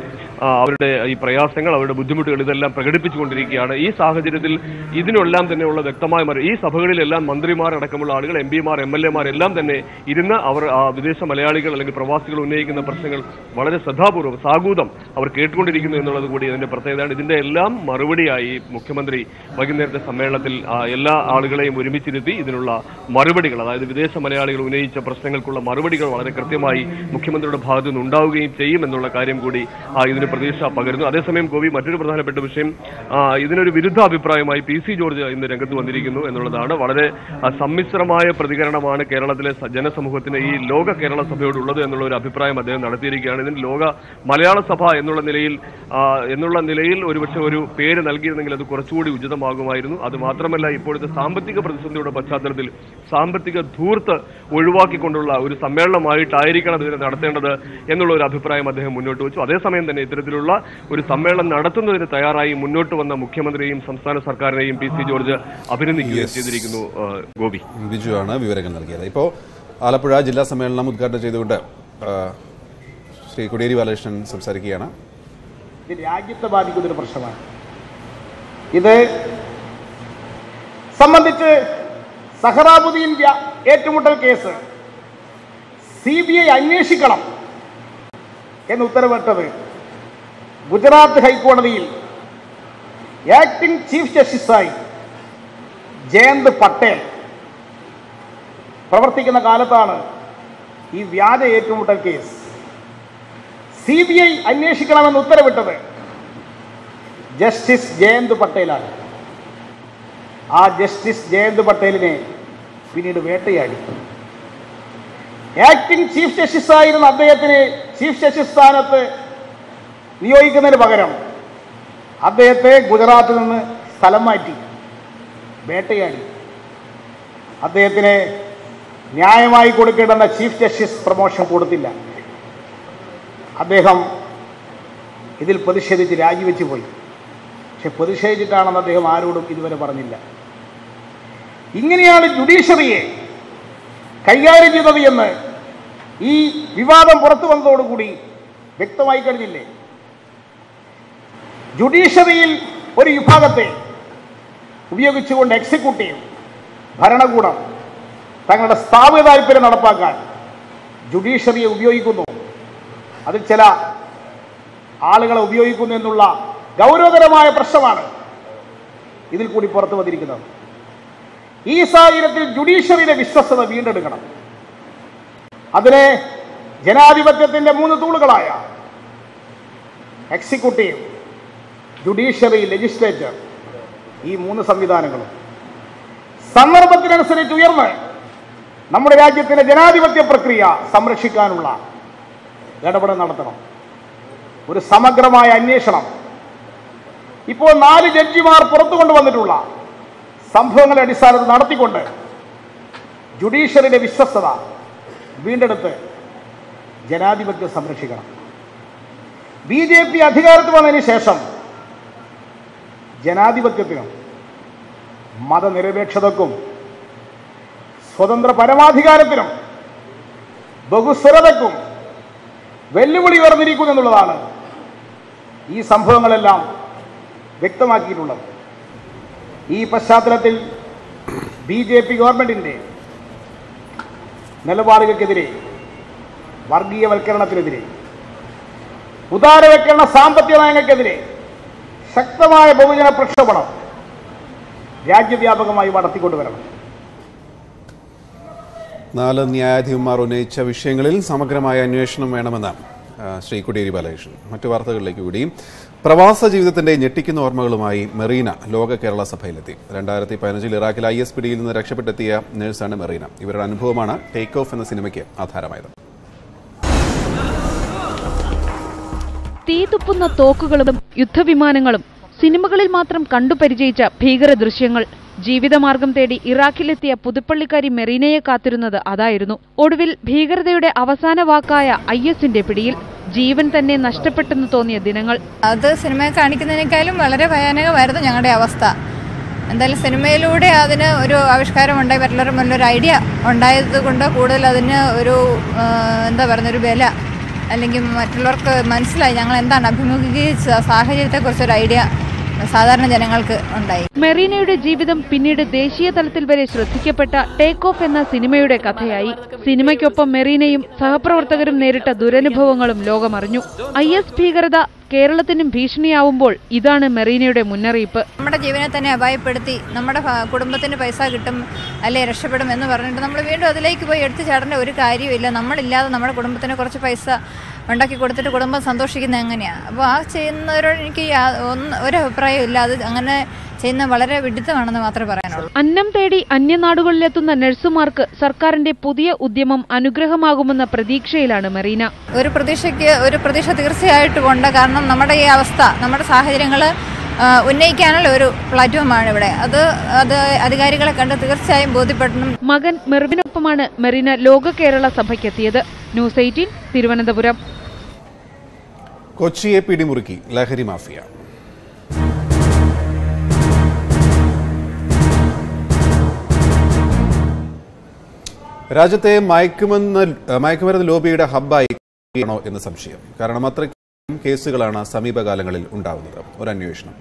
അവരുടെ ഈ പ്രയാസങ്ങൾ അവരുടെ ബുദ്ധിമുട്ടുകൾ ഇതെല്ലാം പ്രകടിപ്പിച്ചുകൊണ്ടിരിക്കുകയാണ്. ഈ സാഹചര്യത്തിൽ ഇതിനെല്ലാം തന്നെയുള്ള വ്യക്തമായ മറുപടി. ഈ സഭകളിലെല്ലാം മന്ത്രിമാരടക്കമുള്ള ആളുകൾ എം പിമാർ എം എൽ എമാർ എല്ലാം തന്നെ ഇരുന്ന് അവർ ആ, വിദേശ മലയാളികൾ അല്ലെങ്കിൽ പ്രവാസികൾ ഉന്നയിക്കുന്ന പ്രശ്നങ്ങൾ വളരെ ശ്രദ്ധാപൂർവം സാഗൂതം അവർ കേട്ടുകൊണ്ടിരിക്കുന്നു എന്നുള്ളത് കൂടി അതിന്റെ പ്രത്യേകതയാണ്. ഇതിന്റെ എല്ലാം മറുപടിയായി മുഖ്യമന്ത്രി വൈകുന്നേരത്തെ സമ്മേളനത്തിൽ എല്ലാ ആളുകളെയും ഒരുമിച്ചിരുത്തി ഇതിനുള്ള മറുപടികൾ അതായത് വിദേശ മലയാളികൾ ഉന്നയിച്ച പ്രശ്നങ്ങൾക്കുള്ള മറുപടികൾ വളരെ കൃത്യമായി മുഖ്യമന്ത്രിയുടെ ഭാഗത്തു നിന്ന് ഉണ്ടാവുകയും ചെയ്യും എന്നുള്ള കാര്യം കൂടി ഇതിന് പ്രതീക്ഷ പകരുന്നു. അതേസമയം ഗോപി മറ്റൊരു പ്രധാനപ്പെട്ട വിഷയം ഇതിനൊരു വിരുദ്ധ അഭിപ്രായമായി പി സി സി ജോർജ് ഇന്ന് രംഗത്ത് വന്നിരിക്കുന്നു എന്നുള്ളതാണ്. വളരെ സമ്മിശ്രമായ പ്രതികരണമാണ് കേരളത്തിലെ ജനസമൂഹത്തിന് ഈ ലോക കേരള സഭയോടുള്ളത് എന്നുള്ള ഒരു അഭിപ്രായം അദ്ദേഹം നടത്തിയിരിക്കുകയാണ്. ഇതിന് ലോക മലയാള സഭ എന്നുള്ള നിലയിൽ എന്നുള്ള നിലയിൽ ഒരുപക്ഷെ ഒരു പേര് നൽകിയിരുന്നെങ്കിൽ അത് കുറച്ചുകൂടി ഉചിതമാകുമായിരുന്നു. അത് മാത്രമല്ല ഇപ്പോഴത്തെ സാമ്പത്തിക പ്രതിസന്ധിയുടെ പശ്ചാത്തലത്തിൽ സാമ്പത്തിക ധൂർത്ത് ഒഴിവാക്കിക്കൊണ്ടുള്ള ഒരു സമ്മേളനമായിട്ടായിരിക്കണം ഇതിനെ നടത്തേണ്ടത് എന്നുള്ള ഒരു അഭിപ്രായം അദ്ദേഹം മുന്നോട്ട് വെച്ചു. അതേസമയം തന്നെ ഇത്തരത്തിലുള്ള ഒരു സമ്മേളനം നടത്തുന്നതിന് തയ്യാറായി മുന്നോട്ട് വന്ന മുഖ്യമന്ത്രിയെയും സംസ്ഥാന സർക്കാരിനെയും പി സി ജോർജ് അഭിനന്ദിക്കുകയും ചെയ്തിരിക്കുന്നു ഗോപി. ബിജു ആണ് വിവരങ്ങൾ നൽകിയത്. ഇപ്പോൾ ആലപ്പുഴ ജില്ലാ സമ്മേളനം ഉദ്ഘാടനം ചെയ്തുകൊണ്ട് ശ്രീ കൊടിയേരി ബാലകൃഷ്ണൻ സംസാരിക്കുകയാണ്. ഇത് രാജ്യത്തെ ബാധിക്കുന്ന ഒരു പ്രശ്നമാണ്. ഇത് സംബന്ധിച്ച് സഹറാബുദ്ദീൻ ഏറ്റുമുട്ടൽ കേസ് സി ബി ഐ അന്വേഷിക്കണം എന്ന് ഉത്തരവിട്ടത് ഗുജറാത്ത് ഹൈക്കോടതിയിൽ ആക്ടിംഗ് ചീഫ് ജസ്റ്റിസായി ജയന്ത് പട്ടേൽ പ്രവർത്തിക്കുന്ന കാലത്താണ് ഈ വ്യാജ ഏറ്റുമുട്ടൽ കേസ്. സി ബി ഐ അന്വേഷിക്കണമെന്ന് ഉത്തരവിട്ടത് ജസ്റ്റിസ് ജയന്ത് പട്ടേലാണ്. ആ ജസ്റ്റിസ് ജയന്ത് പട്ടേലിനെ പിന്നീട് വേട്ടയാടി. ആക്ടിംഗ് ചീഫ് ജസ്റ്റിസ് ആയിരുന്ന അദ്ദേഹത്തിന് ചീഫ് ജസ്റ്റിസ് സ്ഥാനത്ത് നിയോഗിക്കുന്നതിന് പകരം അദ്ദേഹത്തെ ഗുജറാത്തിൽ നിന്ന് സ്ഥലം മാറ്റി വേട്ടയാടി. അദ്ദേഹത്തിന് ന്യായമായി കൊടുക്കേണ്ടെന്ന ചീഫ് ജസ്റ്റിസ് പ്രൊമോഷൻ കൊടുത്തില്ല. അദ്ദേഹം ഇതിൽ പ്രതിഷേധിച്ച് രാജിവെച്ച് പോയി. പക്ഷെ പ്രതിഷേധിച്ചിട്ടാണെന്ന് അദ്ദേഹം ആരോടും ഇതുവരെ പറഞ്ഞില്ല. ഇങ്ങനെയാണ് ജുഡീഷ്യറിയെ കൈകാര്യം ചെയ്തത് എന്ന് ഈ വിവാദം പുറത്തു വന്നതോടുകൂടി വ്യക്തമായി കഴിഞ്ഞില്ലേ? ജുഡീഷ്യറിയിൽ ഒരു വിഭാഗത്തെ ഉപയോഗിച്ചുകൊണ്ട് എക്സിക്യൂട്ടീവ് ഭരണകൂടം തങ്ങളുടെ സ്ഥാപിത താല്പര്യം നടപ്പാക്കാൻ ജുഡീഷ്യറിയെ ഉപയോഗിക്കുന്നു. അതിൽ ചില ആളുകളെ ഉപയോഗിക്കുന്നു എന്നുള്ള ഗൗരവതരമായ പ്രശ്നമാണ് ഇതിൽ കൂടി പുറത്തു വന്നിരിക്കുന്നത്. ഈ സാഹചര്യത്തിൽ ജുഡീഷ്യറിയുടെ വിശ്വസ്തത വീണ്ടെടുക്കണം. അതിനെ ജനാധിപത്യത്തിന്റെ മൂന്ന് തൂളുകളായ എക്സിക്യൂട്ടീവ് ജുഡീഷ്യറി ലെജിസ്ലേച്ചർ ഈ മൂന്ന് സംവിധാനങ്ങളും. സന്ദർഭത്തിനനുസരിച്ച് ഉയർന്ന് നമ്മുടെ രാജ്യത്തിന്റെ ജനാധിപത്യ പ്രക്രിയ സംരക്ഷിക്കാനുള്ള ഇടപെടൽ നടത്തണം. ഒരു സമഗ്രമായ അന്വേഷണം. ഇപ്പോൾ നാല് ജഡ്ജിമാർ പുറത്തു കൊണ്ടുവന്നിട്ടുള്ള സംഭവങ്ങളുടെ അടിസ്ഥാനത്തിൽ നടത്തിക്കൊണ്ട് ജുഡീഷ്യറിയുടെ വിശ്വസ്തത വീണ്ടെടുത്ത് ജനാധിപത്യം സംരക്ഷിക്കണം. ബി ജെ പി അധികാരത്തിൽ വന്നതിന് ശേഷം ജനാധിപത്യത്തിനും മതനിരപേക്ഷതക്കും സ്വതന്ത്ര പരമാധികാരത്തിനും ബഹുസ്വരതക്കും വെല്ലുവിളി ഉയർന്നിരിക്കുന്നു എന്നുള്ളതാണ് ഈ സംഭവങ്ങളെല്ലാം വ്യക്തമാക്കിയിട്ടുള്ളത്. ഈ പശ്ചാത്തലത്തിൽ ബി ജെ പി ഗവൺമെന്റിന്റെ നിലപാടുകൾക്കെതിരെ വർഗീയവൽക്കരണത്തിനെതിരെ ഉദാരവൽക്കരണ സാമ്പത്തിക നയങ്ങൾക്കെതിരെ ശക്തമായ ബഹുജന പ്രക്ഷോഭണം രാജ്യവ്യാപകമായി നടത്തിക്കൊണ്ടുവരണം. നാല് ന്യായാധിപന്മാർ ഉന്നയിച്ച വിഷയങ്ങളിൽ സമഗ്രമായ അന്വേഷണം വേണമെന്ന് ശ്രീ കുടിയേരി ബാലകൃഷ്ണൻ. മറ്റു വാർത്തകളിലേക്ക് കൂടി. പ്രവാസ ജീവിതത്തിന്റെ ഞെട്ടിക്കുന്ന ഓർമ്മകളുമായി മെറീന ലോക കേരള സഭയിലെത്തി. രണ്ടായിരത്തി പതിനഞ്ചിൽ ഇറാഖിൽ ഐ എസ് പിടിയിൽ നിന്ന് രക്ഷപ്പെട്ടെത്തിയ നേഴ്സാണ് മെറീന. ഇവരുടെ അനുഭവമാണ് ടേക്ക് ഓഫ് എന്ന സിനിമയ്ക്ക് ആധാരമായത്. തീതുപ്പുന്ന തോക്കുകളും യുദ്ധവിമാനങ്ങളും സിനിമകളിൽ മാത്രം കണ്ടുപരിചയിച്ച ഭീകര ദൃശ്യങ്ങൾ ജീവിതമാർഗം തേടി ഇറാഖിലെത്തിയ പുതുപ്പള്ളിക്കാരി മെറീനയെ കാത്തിരുന്നത് അതായിരുന്നു. ഒടുവിൽ ഭീകരതയുടെ അവസാന വാക്കായ ഐ എസിന്റെ പിടിയിൽ ജീവൻ തന്നെ നഷ്ടപ്പെട്ടെന്ന് തോന്നിയ ദിനങ്ങൾ. അത് സിനിമയിൽ കാണിക്കുന്നതിനേക്കാളും വളരെ ഭയാനകമായിരുന്നു ഞങ്ങളുടെ അവസ്ഥ. എന്തായാലും സിനിമയിലൂടെ അതിന് ഒരു ആവിഷ്കാരം ഉണ്ടായി മറ്റുള്ളവരുടെ മുന്നിൽ ഒരു ഐഡിയ ഉണ്ടായത് കൊണ്ട് കൂടുതൽ അതിന് ഒരു എന്താ പറയുന്ന ഒരു ബല അല്ലെങ്കിൽ മറ്റുള്ളവർക്ക് മനസ്സിലായി ഞങ്ങൾ എന്താണ് അഭിമുഖീകരിച്ച സാഹചര്യത്തെക്കുറിച്ച് ഒരു ഐഡിയ സാധാരണ ജനങ്ങൾക്ക് ഉണ്ടായി. മെറീനയുടെ ജീവിതം പിന്നീട് ദേശീയ തലത്തിൽ വരെ ശ്രദ്ധിക്കപ്പെട്ട ടേക്ക് ഓഫ് എന്ന സിനിമയുടെ കഥയായി. സിനിമയ്ക്കൊപ്പം മെറീനയും സഹപ്രവർത്തകരും നേരിട്ട ദുരനുഭവങ്ങളും ലോകമറിഞ്ഞു. ഐ എസ് ഭീകരത കേരളത്തിനും ഭീഷണിയാവുമ്പോൾ ഇതാണ് മെറീനയുടെ മുന്നറിയിപ്പ്. നമ്മുടെ ജീവനെ തന്നെ അപായപ്പെടുത്തി നമ്മുടെ കുടുംബത്തിന് പൈസ കിട്ടും അല്ലെ രക്ഷപ്പെടും എന്ന് പറഞ്ഞിട്ട് നമ്മൾ വീണ്ടും അതിലേക്ക് പോയി എടുത്തു ചാടേണ്ട ഒരു കാര്യമില്ല നമ്മളില്ലാതെ നമ്മുടെ കുടുംബത്തിന് കുറച്ച് പൈസ ഉണ്ടാക്കി കൊടുത്തിട്ട് കുടുംബം സന്തോഷിക്കുന്നത് എങ്ങനെയാണ് അപ്പോൾ ആ ചെയ്യുന്നവരോട് എനിക്ക് ഒരഭിപ്രായം ഒന്ന് ഒരു ഇല്ല. അത് അങ്ങനെ ചെയ്യുന്ന വളരെ വിഡിത്തമാണെന്ന് മാത്രമേ പറയാനുള്ളൂ. അന്നം തേടി അന്യനാടുകളിലെത്തുന്ന നഴ്സുമാർക്ക് സർക്കാരിന്റെ പുതിയ ഉദ്യമം അനുഗ്രഹമാകുമെന്ന പ്രതീക്ഷയിലാണ് മെറീന. ഒരു പ്രതീക്ഷയ്ക്ക് ഒരു പ്രതീക്ഷ തീർച്ചയായിട്ടും ഉണ്ട്. കാരണം നമ്മുടെ ഈ അവസ്ഥ നമ്മുടെ സാഹചര്യങ്ങൾ ഉന്നയിക്കാനുള്ള ഒരു പ്ലാറ്റ്ഫോമാണ് ഇവിടെ. അത് അത് അധികാരികളെ കണ്ട് തീർച്ചയായും ബോധ്യപ്പെടണം. മകൻ മെറിവിനൊപ്പമാണ് മെറീന ലോക കേരള സഭയ്ക്കെത്തിയത്. News eighteen Thiruvananthapuram. കൊച്ചിയെ പിടിമുറുക്കി ലഹരി മാഫിയ. രാജ്യത്തെ മയക്കുമരുന്ന് മയക്കുമരുന്ന് ലോബിയുടെ ഹബ്ബായി ആണോ എന്ന് സംശയം. കാരണം അത്രയ്ക്കും കേസുകളാണ് സമീപകാലങ്ങളിൽ ഉണ്ടാവുന്നത്. ഒരു അന്വേഷണം.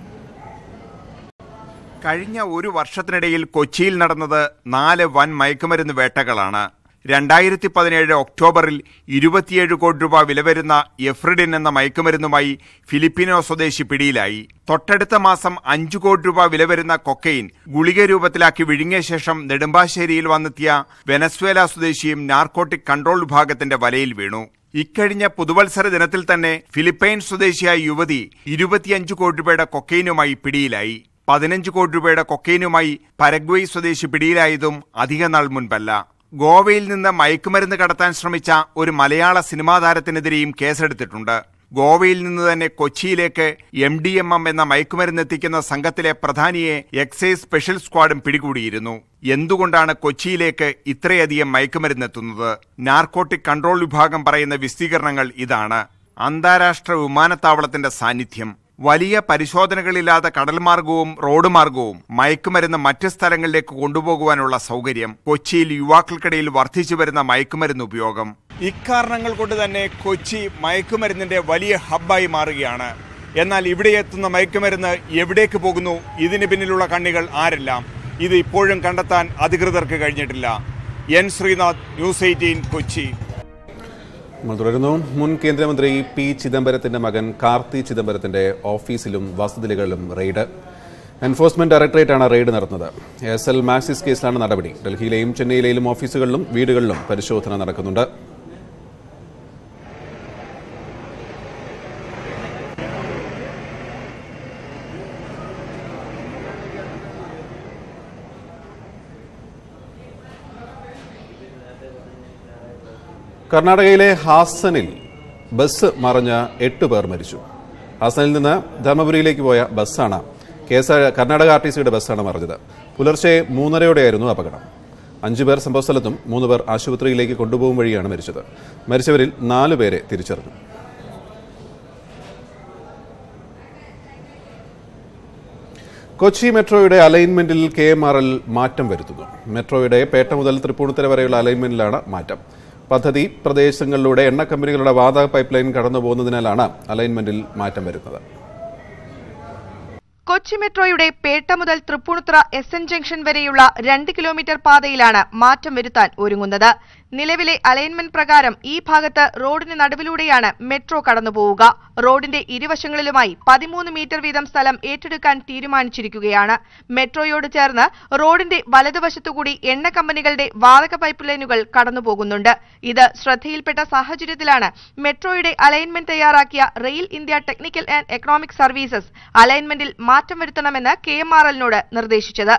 കഴിഞ്ഞ ഒരു വർഷത്തിനിടയിൽ കൊച്ചിയിൽ നടന്നത് നാല് വൻ മയക്കുമരുന്ന് വേട്ടകളാണ്. രണ്ടായിരത്തി പതിനേഴ് ഒക്ടോബറിൽ ഇരുപത്തിയേഴ് കോടി രൂപ വില വരുന്ന എഫ്രിഡിൻ എന്ന മയക്കുമരുന്നുമായി ഫിലിപ്പിനോ സ്വദേശി പിടിയിലായി. തൊട്ടടുത്ത മാസം അഞ്ചു കോടി രൂപ വില വരുന്ന കൊക്കൈൻ ഗുളിക രൂപത്തിലാക്കി വിഴുങ്ങിയ ശേഷം നെടുമ്പാശ്ശേരിയിൽ വന്നെത്തിയ വെനസ്വേല സ്വദേശിയും നാർക്കോട്ടിക് കൺട്രോൾ വിഭാഗത്തിന്റെ വലയിൽ വീണു. ഇക്കഴിഞ്ഞ പുതുവത്സര ദിനത്തിൽ തന്നെ ഫിലിപ്പൈൻ സ്വദേശിയായ യുവതി ഇരുപത്തിയഞ്ച് കോടി രൂപയുടെ കൊക്കൈനുമായി പിടിയിലായി. പതിനഞ്ച് കോടി രൂപയുടെ കൊക്കൈനുമായി പരഗ്വൈ സ്വദേശി പിടിയിലായതും അധിക നാൾ മുൻപല്ല. ഗോവയിൽ നിന്ന് മയക്കുമരുന്ന് കടത്താൻ ശ്രമിച്ച ഒരു മലയാള സിനിമാ താരത്തിനെതിരെയും കേസെടുത്തിട്ടുണ്ട്. ഗോവയിൽ നിന്ന് തന്നെ കൊച്ചിയിലേക്ക് എം ഡി എം എം എന്ന മയക്കുമരുന്ന് എത്തിക്കുന്ന സംഘത്തിലെ പ്രധാനിയെ എക്സൈസ് സ്പെഷ്യൽ സ്ക്വാഡും പിടികൂടിയിരുന്നു. എന്തുകൊണ്ടാണ് കൊച്ചിയിലേക്ക് ഇത്രയധികം മയക്കുമരുന്ന് എത്തുന്നത്? നാർക്കോട്ടിക് കൺട്രോൾ വിഭാഗം പറയുന്ന വിശദീകരണങ്ങൾ ഇതാണ്. അന്താരാഷ്ട്ര വിമാനത്താവളത്തിന്റെ സാന്നിധ്യം. വലിയ പരിശോധനകളില്ലാത്ത കടൽമാർഗവും റോഡ് മാർഗവും മയക്കുമരുന്ന് മറ്റ് സ്ഥലങ്ങളിലേക്ക് കൊണ്ടുപോകുവാനുള്ള സൗകര്യം കൊച്ചിയിൽ യുവാക്കൾക്കിടയിൽ വർദ്ധിച്ചു വരുന്ന മയക്കുമരുന്ന് ഉപയോഗം. ഇക്കാരണങ്ങൾ കൊണ്ട് തന്നെ കൊച്ചി മയക്കുമരുന്നിന്റെ വലിയ ഹബ്ബായി മാറുകയാണ്. എന്നാൽ ഇവിടെ എത്തുന്ന മയക്കുമരുന്ന് എവിടേക്ക് പോകുന്നു? ഇതിന് പിന്നിലുള്ള കണ്ണികൾ ആരെല്ലാം? ഇത് ഇപ്പോഴും കണ്ടെത്താൻ അധികൃതർക്ക് കഴിഞ്ഞിട്ടില്ല. N Sreenath news eighteen Kochi. തുടരുന്നു. മുൻ കേന്ദ്രമന്ത്രി പി ചിദംബരത്തിന്റെ മകൻ കാർത്തി ചിദംബരത്തിന്റെ ഓഫീസിലും വസതികളിലും റെയ്ഡ്. എൻഫോഴ്സ്മെന്റ് ഡയറക്ടറേറ്റാണ് റെയ്ഡ് നടത്തുന്നത്. എസ് എൽ മാക്സിസ് കേസിലാണ് നടപടി. ഡൽഹിയിലെയും ചെന്നൈയിലെയും ഓഫീസുകളിലും വീടുകളിലും പരിശോധന നടക്കുന്നുണ്ട്. കർണാടകയിലെ ഹാസനിൽ ബസ് മറിഞ്ഞ എട്ട് പേർ മരിച്ചു. ഹാസനിൽ നിന്ന് ധർമ്മപുരിയിലേക്ക് പോയ ബസ്സാണ് K S Karnataka R T സിയുടെ ബസ്സാണ് മറിഞ്ഞത്. പുലർച്ചെ മൂന്നരയോടെയായിരുന്നു അപകടം. അഞ്ചു പേർ സംഭവസ്ഥലത്തും മൂന്ന് പേർ ആശുപത്രിയിലേക്ക് കൊണ്ടുപോകും വഴിയാണ് മരിച്ചത്. മരിച്ചവരിൽ നാലു പേരെ തിരിച്ചറിഞ്ഞു. കൊച്ചി മെട്രോയുടെ അലൈൻമെന്റിൽ കെ എം ആർ എൽ മാറ്റം വരുത്തുന്നു. മെട്രോയുടെ പേട്ട മുതൽ തൃപ്പൂണിത്തര വരെയുള്ള അലൈൻമെന്റിലാണ് മാറ്റം. പദ്ധതി പ്രദേശങ്ങളിലൂടെ എണ്ണ കമ്പനികളുടെ വാതക പൈപ്പ് ലൈൻ കടന്നു പോകുന്നതിനാലാണ് അലൈൻമെന്റിൽ മാറ്റം വരുന്നത്. കൊച്ചി മെട്രോയുടെ പേട്ട മുതൽ തൃപ്പൂണിത്തുറ എസ് എൻ ജംഗ്ഷൻ വരെയുള്ള രണ്ട് കിലോമീറ്റർ പാതയിലാണ് മാറ്റം വരുത്താൻ ഒരുങ്ങുന്നത്. നിലവിലെ അലൈൻമെന്റ് പ്രകാരം ഈ ഭാഗത്ത് റോഡിന് നടുവിലൂടെയാണ് മെട്രോ കടന്നുപോവുക. റോഡിന്റെ ഇരുവശങ്ങളിലുമായി പതിമൂന്ന് മീറ്റർ വീതം സ്ഥലം ഏറ്റെടുക്കാൻ തീരുമാനിച്ചിരിക്കുകയാണ്. മെട്രോയോട് ചേർന്ന് റോഡിന്റെ വലതുവശത്തുകൂടി എണ്ണ കമ്പനികളുടെ വാതക പൈപ്പ് ലൈനുകൾ കടന്നുപോകുന്നുണ്ട്. ഇത് ശ്രദ്ധയിൽപ്പെട്ട സാഹചര്യത്തിലാണ് മെട്രോയുടെ അലൈൻമെന്റ് തയ്യാറാക്കിയ rail India technical and economic services അലൈൻമെന്റിൽ മാറ്റം വരുത്തണമെന്ന് കെ നിർദ്ദേശിച്ചത്.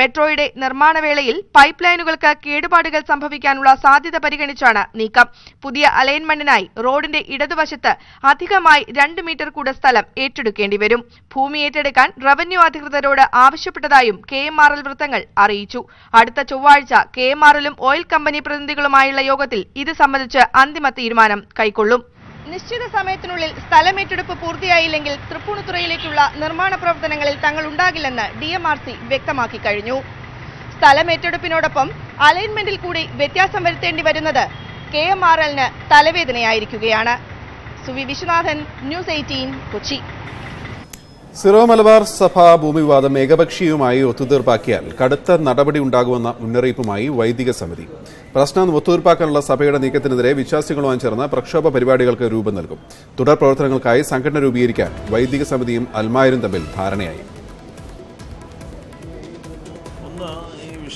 മെട്രോയുടെ നിർമ്മാണ വേളയിൽ പൈപ്പ് ലൈനുകൾക്ക് കേടുപാടുകൾ സംഭവിക്കാനുള്ള സാധ്യത പരിഗണിച്ചാണ് നീക്കം. പുതിയ അലൈൻമെന്റിനായി റോഡിന്റെ ഇടതുവശത്ത് അധികമായി രണ്ട് മീറ്റർ കൂടെ സ്ഥലം ഏറ്റെടുക്കേണ്ടി വരും. ഭൂമി ഏറ്റെടുക്കാൻ റവന്യൂ അധികൃതരോട് ആവശ്യപ്പെട്ടതായും കെ എം ആർ എൽ വൃത്തങ്ങൾ അറിയിച്ചു. അടുത്ത ചൊവ്വാഴ്ച കെ എം ആർ എല്ലും ഓയിൽ കമ്പനി പ്രതിനിധികളുമായുള്ള യോഗത്തിൽ ഇത് സംബന്ധിച്ച് അന്തിമ തീരുമാനം കൈക്കൊള്ളും. നിശ്ചിത സമയത്തിനുള്ളിൽ സ്ഥലമേറ്റെടുപ്പ് പൂർത്തിയായില്ലെങ്കിൽ തൃപ്പൂണിത്തുറയിലേക്കുള്ള നിർമ്മാണ പ്രവർത്തനങ്ങളിൽ തങ്ങൾ ഉണ്ടാകില്ലെന്ന് ഡി വ്യക്തമാക്കി കഴിഞ്ഞു. സ്ഥലമേറ്റെടുപ്പിനോടൊപ്പം അലൈൻമെന്റിൽ കൂടി വ്യത്യാസം വരുത്തേണ്ടി വരുന്നത് കെ എം ആർ എല്ലിന് തലവേദനയായിരിക്കുകയാണ്. Suvi Viswanathan news eighteen Kochi. Syro Malabar സഭ ഭൂമി വിവാദം ഏകപക്ഷീയമായി ഒത്തുതീർപ്പാക്കിയാൽ കടുത്ത നടപടി ഉണ്ടാകുമെന്ന മുന്നറിയിപ്പുമായി വൈദിക സമിതി. പ്രശ്നം ഒത്തുതീർപ്പാക്കാനുള്ള സഭയുടെ നീക്കത്തിനെതിരെ വിശ്വാസികളുമായി ചേർന്ന പ്രക്ഷോഭ പരിപാടികൾക്ക് രൂപം നൽകും. തുടർ പ്രവർത്തനങ്ങൾക്കായി സംഘടന രൂപീകരിക്കാൻ വൈദിക സമിതിയും അൽമായരും തമ്മിൽ ധാരണയായി.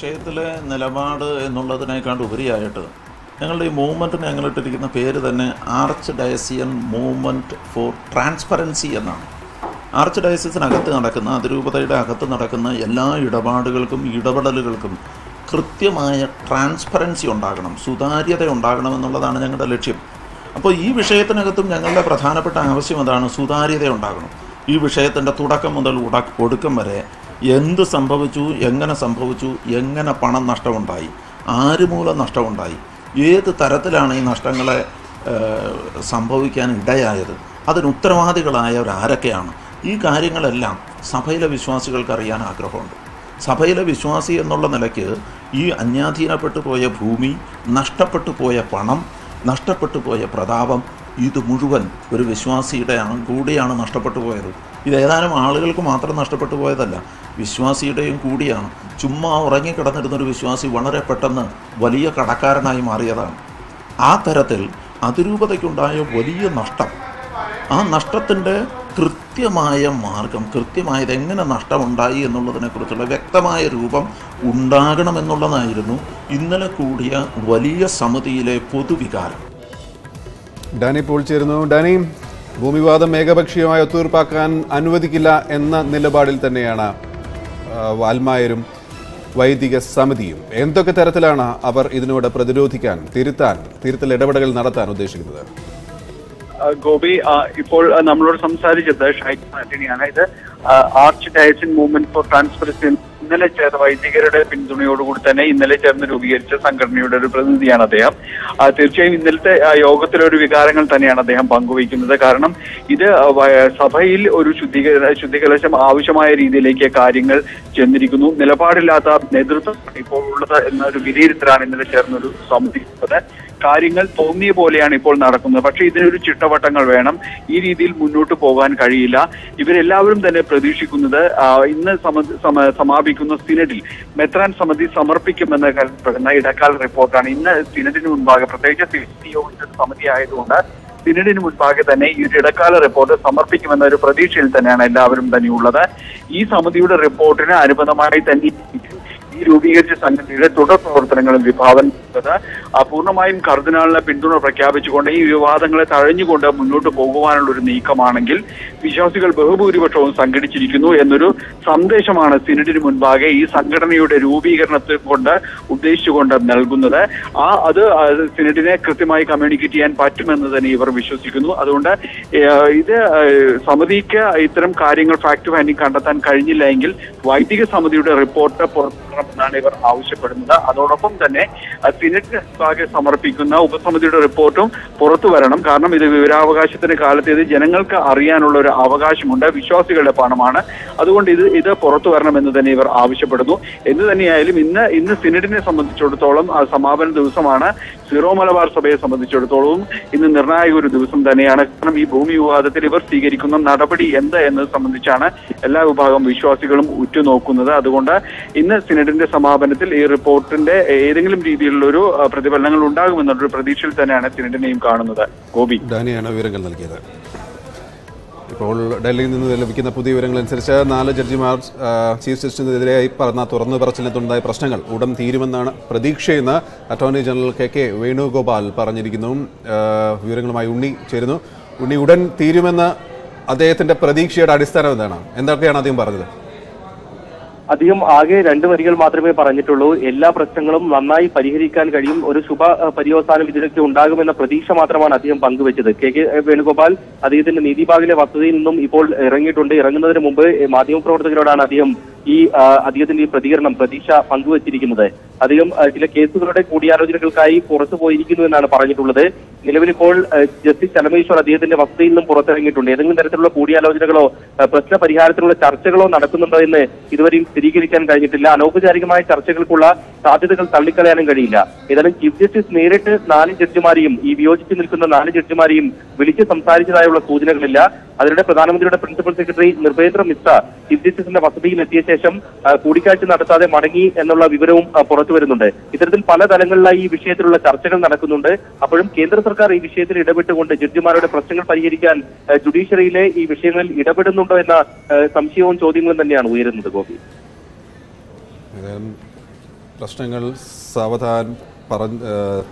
വിഷയത്തിലെ നിലപാട് എന്നുള്ളതിനേക്കാണ്ട് ഉപരിയായിട്ട് ഞങ്ങളുടെ ഈ മൂവ്മെന്റിന് ഞങ്ങൾ ഇട്ടിരിക്കുന്ന പേര് തന്നെ ആർച്ച് ഡയസിയൻ മൂവ്മെന്റ് ഫോർ ട്രാൻസ്പെറൻസി എന്നാണ്. ആർച്ച് ഡയസിസിനകത്ത് നടക്കുന്ന അതിരൂപതയുടെ അകത്ത് നടക്കുന്ന എല്ലാ ഇടപാടുകൾക്കും ഇടപെടലുകൾക്കും കൃത്യമായ ട്രാൻസ്പെറൻസി ഉണ്ടാകണം സുതാര്യത ഉണ്ടാകണം എന്നുള്ളതാണ് ഞങ്ങളുടെ ലക്ഷ്യം. അപ്പോൾ ഈ വിഷയത്തിനകത്തും ഞങ്ങളുടെ പ്രധാനപ്പെട്ട ആവശ്യം അതാണ് സുതാര്യത ഉണ്ടാകണം. ഈ വിഷയത്തിന്റെ തുടക്കം മുതൽ ഉട ഒടുക്കം വരെ എന്ത് സംഭവിച്ചു എങ്ങനെ സംഭവിച്ചു എങ്ങനെ പണം നഷ്ടമുണ്ടായി ആര് മൂലം നഷ്ടമുണ്ടായി ഏത് തരത്തിലാണ് ഈ നഷ്ടങ്ങളെ സംഭവിക്കാൻ ഇടയായത് അതിന് ഉത്തരവാദികളായവരാരൊക്കെയാണ് ഈ കാര്യങ്ങളെല്ലാം സഭയിലെ വിശ്വാസികൾക്ക് അറിയാൻ ആഗ്രഹമുണ്ട്. സഭയിലെ വിശ്വാസി എന്നുള്ള നിലയ്ക്ക് ഈ അന്യാധീനപ്പെട്ടു പോയ ഭൂമി നഷ്ടപ്പെട്ടു പോയ പണം നഷ്ടപ്പെട്ടു പോയ പ്രതാപം ഇത് മുഴുവൻ ഒരു വിശ്വാസിയുടെ കൂടിയാണ് നഷ്ടപ്പെട്ടു പോയത്. ഇത് ഏതാനും ആളുകൾക്ക് മാത്രം നഷ്ടപ്പെട്ടു പോയതല്ല. വിശ്വാസിയുടെയും കൂടിയാണ്. ചുമ്മാ ഉറങ്ങിക്കിടന്നിരുന്നൊരു വിശ്വാസി വളരെ പെട്ടെന്ന് വലിയ കടക്കാരനായി മാറിയതാണ്. ആ തരത്തിൽ അതിരൂപതയ്ക്കുണ്ടായ വലിയ നഷ്ടം. ആ നഷ്ടത്തിന്റെ കൃത്യമായ മാർഗം കൃത്യമായത് എങ്ങനെ നഷ്ടമുണ്ടായി എന്നുള്ളതിനെക്കുറിച്ചുള്ള വ്യക്തമായ രൂപം ഉണ്ടാകണമെന്നുള്ളതായിരുന്നു ഇന്നലെ കൂടിയ വലിയ സമിതിയിലെ പൊതുവികാരം. ഡാനി പോൾ ചേരുന്നു. ഡാനി ഭൂമിവാദം ഏകപക്ഷീയമായി ഒത്തുതീർപ്പാക്കാൻ അനുവദിക്കില്ല എന്ന നിലപാടിൽ തന്നെയാണ് വാൽമായരും വൈദിക സമിതിയും. എന്തൊക്കെ തരത്തിലാണ് അവർ ഇതിനോട് പ്രതിരോധിക്കാൻ തിരുത്താൻ തിരുത്തൽ ഇടപെടലുകൾ നടത്താൻ ഉദ്ദേശിക്കുന്നത്? ഗോപി ഇപ്പോൾ നമ്മളോട് സംസാരിച്ചത് ഷൈഖ് ആന്റണിയാണ് ഇത് ആർച്ച് ഡയസിൻ മൂവ്മെന്റ് ഫോർ ട്രാൻസ്പെറൻസി ഇന്നലെ ചേർന്ന വൈദികരുടെ പിന്തുണയോടുകൂടി തന്നെ ഇന്നലെ ചേർന്ന് രൂപീകരിച്ച സംഘടനയുടെ ഒരു പ്രതിനിധിയാണ് അദ്ദേഹം. തീർച്ചയായും ഇന്നലത്തെ യോഗത്തിലെ ഒരു വികാരങ്ങൾ തന്നെയാണ് അദ്ദേഹം പങ്കുവയ്ക്കുന്നത്. കാരണം ഇത് സഭയിൽ ഒരു ശുദ്ധീകര ശുദ്ധികലശം ആവശ്യമായ രീതിയിലേക്ക് കാര്യങ്ങൾ ചെന്നിരിക്കുന്നു. നിലപാടില്ലാത്ത നേതൃത്വം ഇപ്പോൾ ഉള്ളത് എന്നൊരു വിലയിരുത്തലാണ് ഇന്നലെ ചേർന്നൊരു സമിതി. കാര്യങ്ങൾ തോന്നിയ പോലെയാണ് ഇപ്പോൾ നടക്കുന്നത്. പക്ഷേ ഇതിനൊരു ചിട്ടവട്ടങ്ങൾ വേണം. ഈ രീതിയിൽ മുന്നോട്ട് പോകാൻ കഴിയില്ല. ഇവരെല്ലാവരും തന്നെ പ്രതീക്ഷിക്കുന്നത് ഇന്ന് സമ- സമ- സമാപിക്കുന്ന സിനഡിൽ മെത്രാൻ സമിതി സമർപ്പിക്കുമെന്ന് കരുതപ്പെടുന്ന ഇടക്കാല റിപ്പോർട്ടാണ്. ഇന്ന് സിനഡിന് മുൻപാകെ പ്രത്യേകിച്ച് സിഡി യോഗിച്ച സമിതി ആയതുകൊണ്ട് സിനഡിന് മുൻപാകെ തന്നെ ഈ ഒരു ഇടക്കാല റിപ്പോർട്ട് സമർപ്പിക്കുമെന്ന ഒരു പ്രതീക്ഷയിൽ തന്നെയാണ് എല്ലാവരും തന്നെയുള്ളത്. ഈ സമിതിയുടെ റിപ്പോർട്ടിന് അനുബന്ധമായി തന്നെ ഈ രൂപീകരിച്ച സംഘടനയുടെ തുടർ പ്രവർത്തനങ്ങളും വിഭാവനം ചെയ്തത് പൂർണമായും കർദിനാളിനെ പിന്തുണ പ്രഖ്യാപിച്ചുകൊണ്ട് ഈ വിവാദങ്ങളെ തഴഞ്ഞുകൊണ്ട് മുന്നോട്ട് പോകുവാനുള്ള ഒരു നീക്കമാണെങ്കിൽ വിശ്വാസികൾ ബഹുഭൂരിപക്ഷവും സംഘടിച്ചിരിക്കുന്നു എന്നൊരു സന്ദേശമാണ് സിനഡിന് മുൻപാകെ ഈ സംഘടനയുടെ രൂപീകരണത്തെ കൊണ്ട് ഉദ്ദേശിച്ചുകൊണ്ട് നൽകുന്നത്. ആ അത് സിനിഡിനെ കൃത്യമായി കമ്മ്യൂണിക്കേറ്റ് ചെയ്യാൻ പറ്റുമെന്ന് തന്നെ ഇവർ വിശ്വസിക്കുന്നു. അതുകൊണ്ട് ഇത് സമിതിക്ക് ഇത്തരം കാര്യങ്ങൾ ഫാക്ട് ഫൈൻഡിങ് കണ്ടെത്താൻ കഴിഞ്ഞില്ല എങ്കിൽ വൈദിക സമിതിയുടെ റിപ്പോർട്ട് പുറത്തുവിടണമെന്നാണ് ഇവർ ആവശ്യപ്പെടുന്നത്. അതോടൊപ്പം തന്നെ സിനറ്റ് സിനഡിന് സമർപ്പിക്കുന്ന ഉപസമിതിയുടെ റിപ്പോർട്ടും പുറത്തു വരണം. കാരണം ഇത് വിവരാവകാശത്തിന്റെ കാലത്ത് ഇത് ജനങ്ങൾക്ക് അറിയാനുള്ള ഒരു അവകാശമുണ്ട്. വിശ്വാസികളുടെ പണമാണ്. അതുകൊണ്ട് ഇത് ഇത് പുറത്തു വരണമെന്ന് തന്നെ ഇവർ ആവശ്യപ്പെടുന്നു. എന്ന് തന്നെയായാലും ഇന്ന് ഇന്ന് സിനഡിനെ സംബന്ധിച്ചിടത്തോളം സമാപന ദിവസമാണ്. സിറോ മലബാർ സഭയെ സംബന്ധിച്ചിടത്തോളം ഇന്ന് നിർണായക ഒരു ദിവസം തന്നെയാണ്. കാരണം ഈ ഭൂമി വിവാദത്തിൽ ഇവർ സ്വീകരിക്കുന്ന നടപടി എന്ത് എന്നത് സംബന്ധിച്ചാണ് എല്ലാ വിഭാഗം വിശ്വാസികളും ഉറ്റുനോക്കുന്നത്. അതുകൊണ്ട് ഇന്ന് സിനഡിന്റെ സമാപനത്തിൽ ഈ റിപ്പോർട്ടിന്റെ ഏതെങ്കിലും രീതിയിലുള്ള ഒരു പ്രതിഫലനങ്ങൾ ഉണ്ടാകുമെന്നുള്ളൊരു പ്രതീക്ഷയിൽ തന്നെയാണ് സിനഡിനെയും കാണുന്നത്. ഗോപി. ഡാനിയാണ് വിവരങ്ങൾ നൽകിയത്. ഇപ്പോൾ ഡൽഹിയിൽ നിന്ന് ലഭിക്കുന്ന പുതിയ വിവരങ്ങൾ അനുസരിച്ച് നാല് ജഡ്ജിമാർ ചീഫ് ജസ്റ്റിസിനെതിരെയായി പറഞ്ഞ തുറന്നു പറച്ചിലിനെ തുടർന്നായ പ്രശ്നങ്ങൾ ഉടൻ തീരുമെന്നാണ് പ്രതീക്ഷയെന്ന് attorney general K K Venugopal പറഞ്ഞിരിക്കുന്നു. വിവരങ്ങളുമായി ഉണ്ണി ചേരുന്നു. ഉണ്ണി ഉടൻ തീരുമെന്ന് അദ്ദേഹത്തിന്റെ പ്രതീക്ഷയുടെ അടിസ്ഥാനം എന്താണ്? എന്തൊക്കെയാണ് അദ്ദേഹം പറഞ്ഞത്? അധികം ആകെ രണ്ട് വരികൾ മാത്രമേ പറഞ്ഞിട്ടുള്ളൂ. എല്ലാ പ്രശ്നങ്ങളും നന്നായി പരിഹരിക്കാൻ കഴിയും. ഒരു ശുഭ പര്യവസാനം ഇതിനൊക്കെ ഉണ്ടാകുമെന്ന പ്രതീക്ഷ മാത്രമാണ് അദ്ദേഹം പങ്കുവച്ചത്. കെ. കെ. വേണുഗോപാൽ അദ്ദേഹത്തിന്റെ നീതിഭാഗിലെ വസതിയിൽ നിന്നും ഇപ്പോൾ ഇറങ്ങിയിട്ടുണ്ട്. ഇറങ്ങുന്നതിന് മുമ്പ് മാധ്യമപ്രവർത്തകരോടാണ് അദ്ദേഹം ഈ അദ്ദേഹത്തിന്റെ ഈ പ്രതികരണം പ്രതീക്ഷ പങ്കുവച്ചിരിക്കുന്നത്. അദ്ദേഹം ചില കേസുകളുടെ കൂടിയാലോചനകൾക്കായി പുറത്തു പോയിരിക്കുന്നു എന്നാണ് പറഞ്ഞിട്ടുള്ളത്. നിലവിലിപ്പോൾ ജസ്റ്റിസ് ചലമേശ്വർ അദ്ദേഹത്തിന്റെ വസതിയിൽ നിന്നും പുറത്തിറങ്ങിയിട്ടുണ്ട്. ഏതെങ്കിലും തരത്തിലുള്ള കൂടിയാലോചനകളോ പ്രശ്ന പരിഹാരത്തിനുള്ള ചർച്ചകളോ നടക്കുന്നുണ്ടോ എന്ന് ഇതുവരെയും സ്ഥിരീകരിക്കാൻ കഴിഞ്ഞിട്ടില്ല. അനൗപചാരികമായ ചർച്ചകൾക്കുള്ള സാധ്യതകൾ തള്ളിക്കളയാനും കഴിയില്ല. ഏതായാലും ചീഫ് ജസ്റ്റിസ് നേരിട്ട് നാല് ജഡ്ജിമാരെയും ഈ വിയോജിച്ച് നിൽക്കുന്ന നാല് ജഡ്ജിമാരെയും വിളിച്ച് സംസാരിച്ചതായുള്ള സൂചനകളില്ല. അതിനിടെ പ്രധാനമന്ത്രിയുടെ principal secretary Nripendra Mishra chief ജസ്റ്റിസിന്റെ വസതിയിൽ എത്തിയ ശേഷം കൂടിക്കാഴ്ച നടത്താതെ മടങ്ങി എന്നുള്ള വിവരവും പുറത്തു വരുന്നുണ്ട്. ഇത്തരത്തിൽ പല തലങ്ങളിലായി ഈ വിഷയത്തിലുള്ള ചർച്ചകൾ നടക്കുന്നുണ്ട്. അപ്പോഴും കേന്ദ്ര സർക്കാർ ഈ വിഷയത്തിൽ ഇടപെട്ടുകൊണ്ട് ജഡ്ജിമാരുടെ പ്രശ്നങ്ങൾ പരിഹരിക്കാൻ ജുഡീഷ്യറിയിലെ ഈ വിഷയങ്ങളിൽ ഇടപെടുന്നുണ്ടോ എന്ന സംശയവും ചോദ്യങ്ങളും തന്നെയാണ് ഉയരുന്നത് ഗോപി. പ്രശ്നങ്ങൾ സാവധാനം പറഞ്ഞ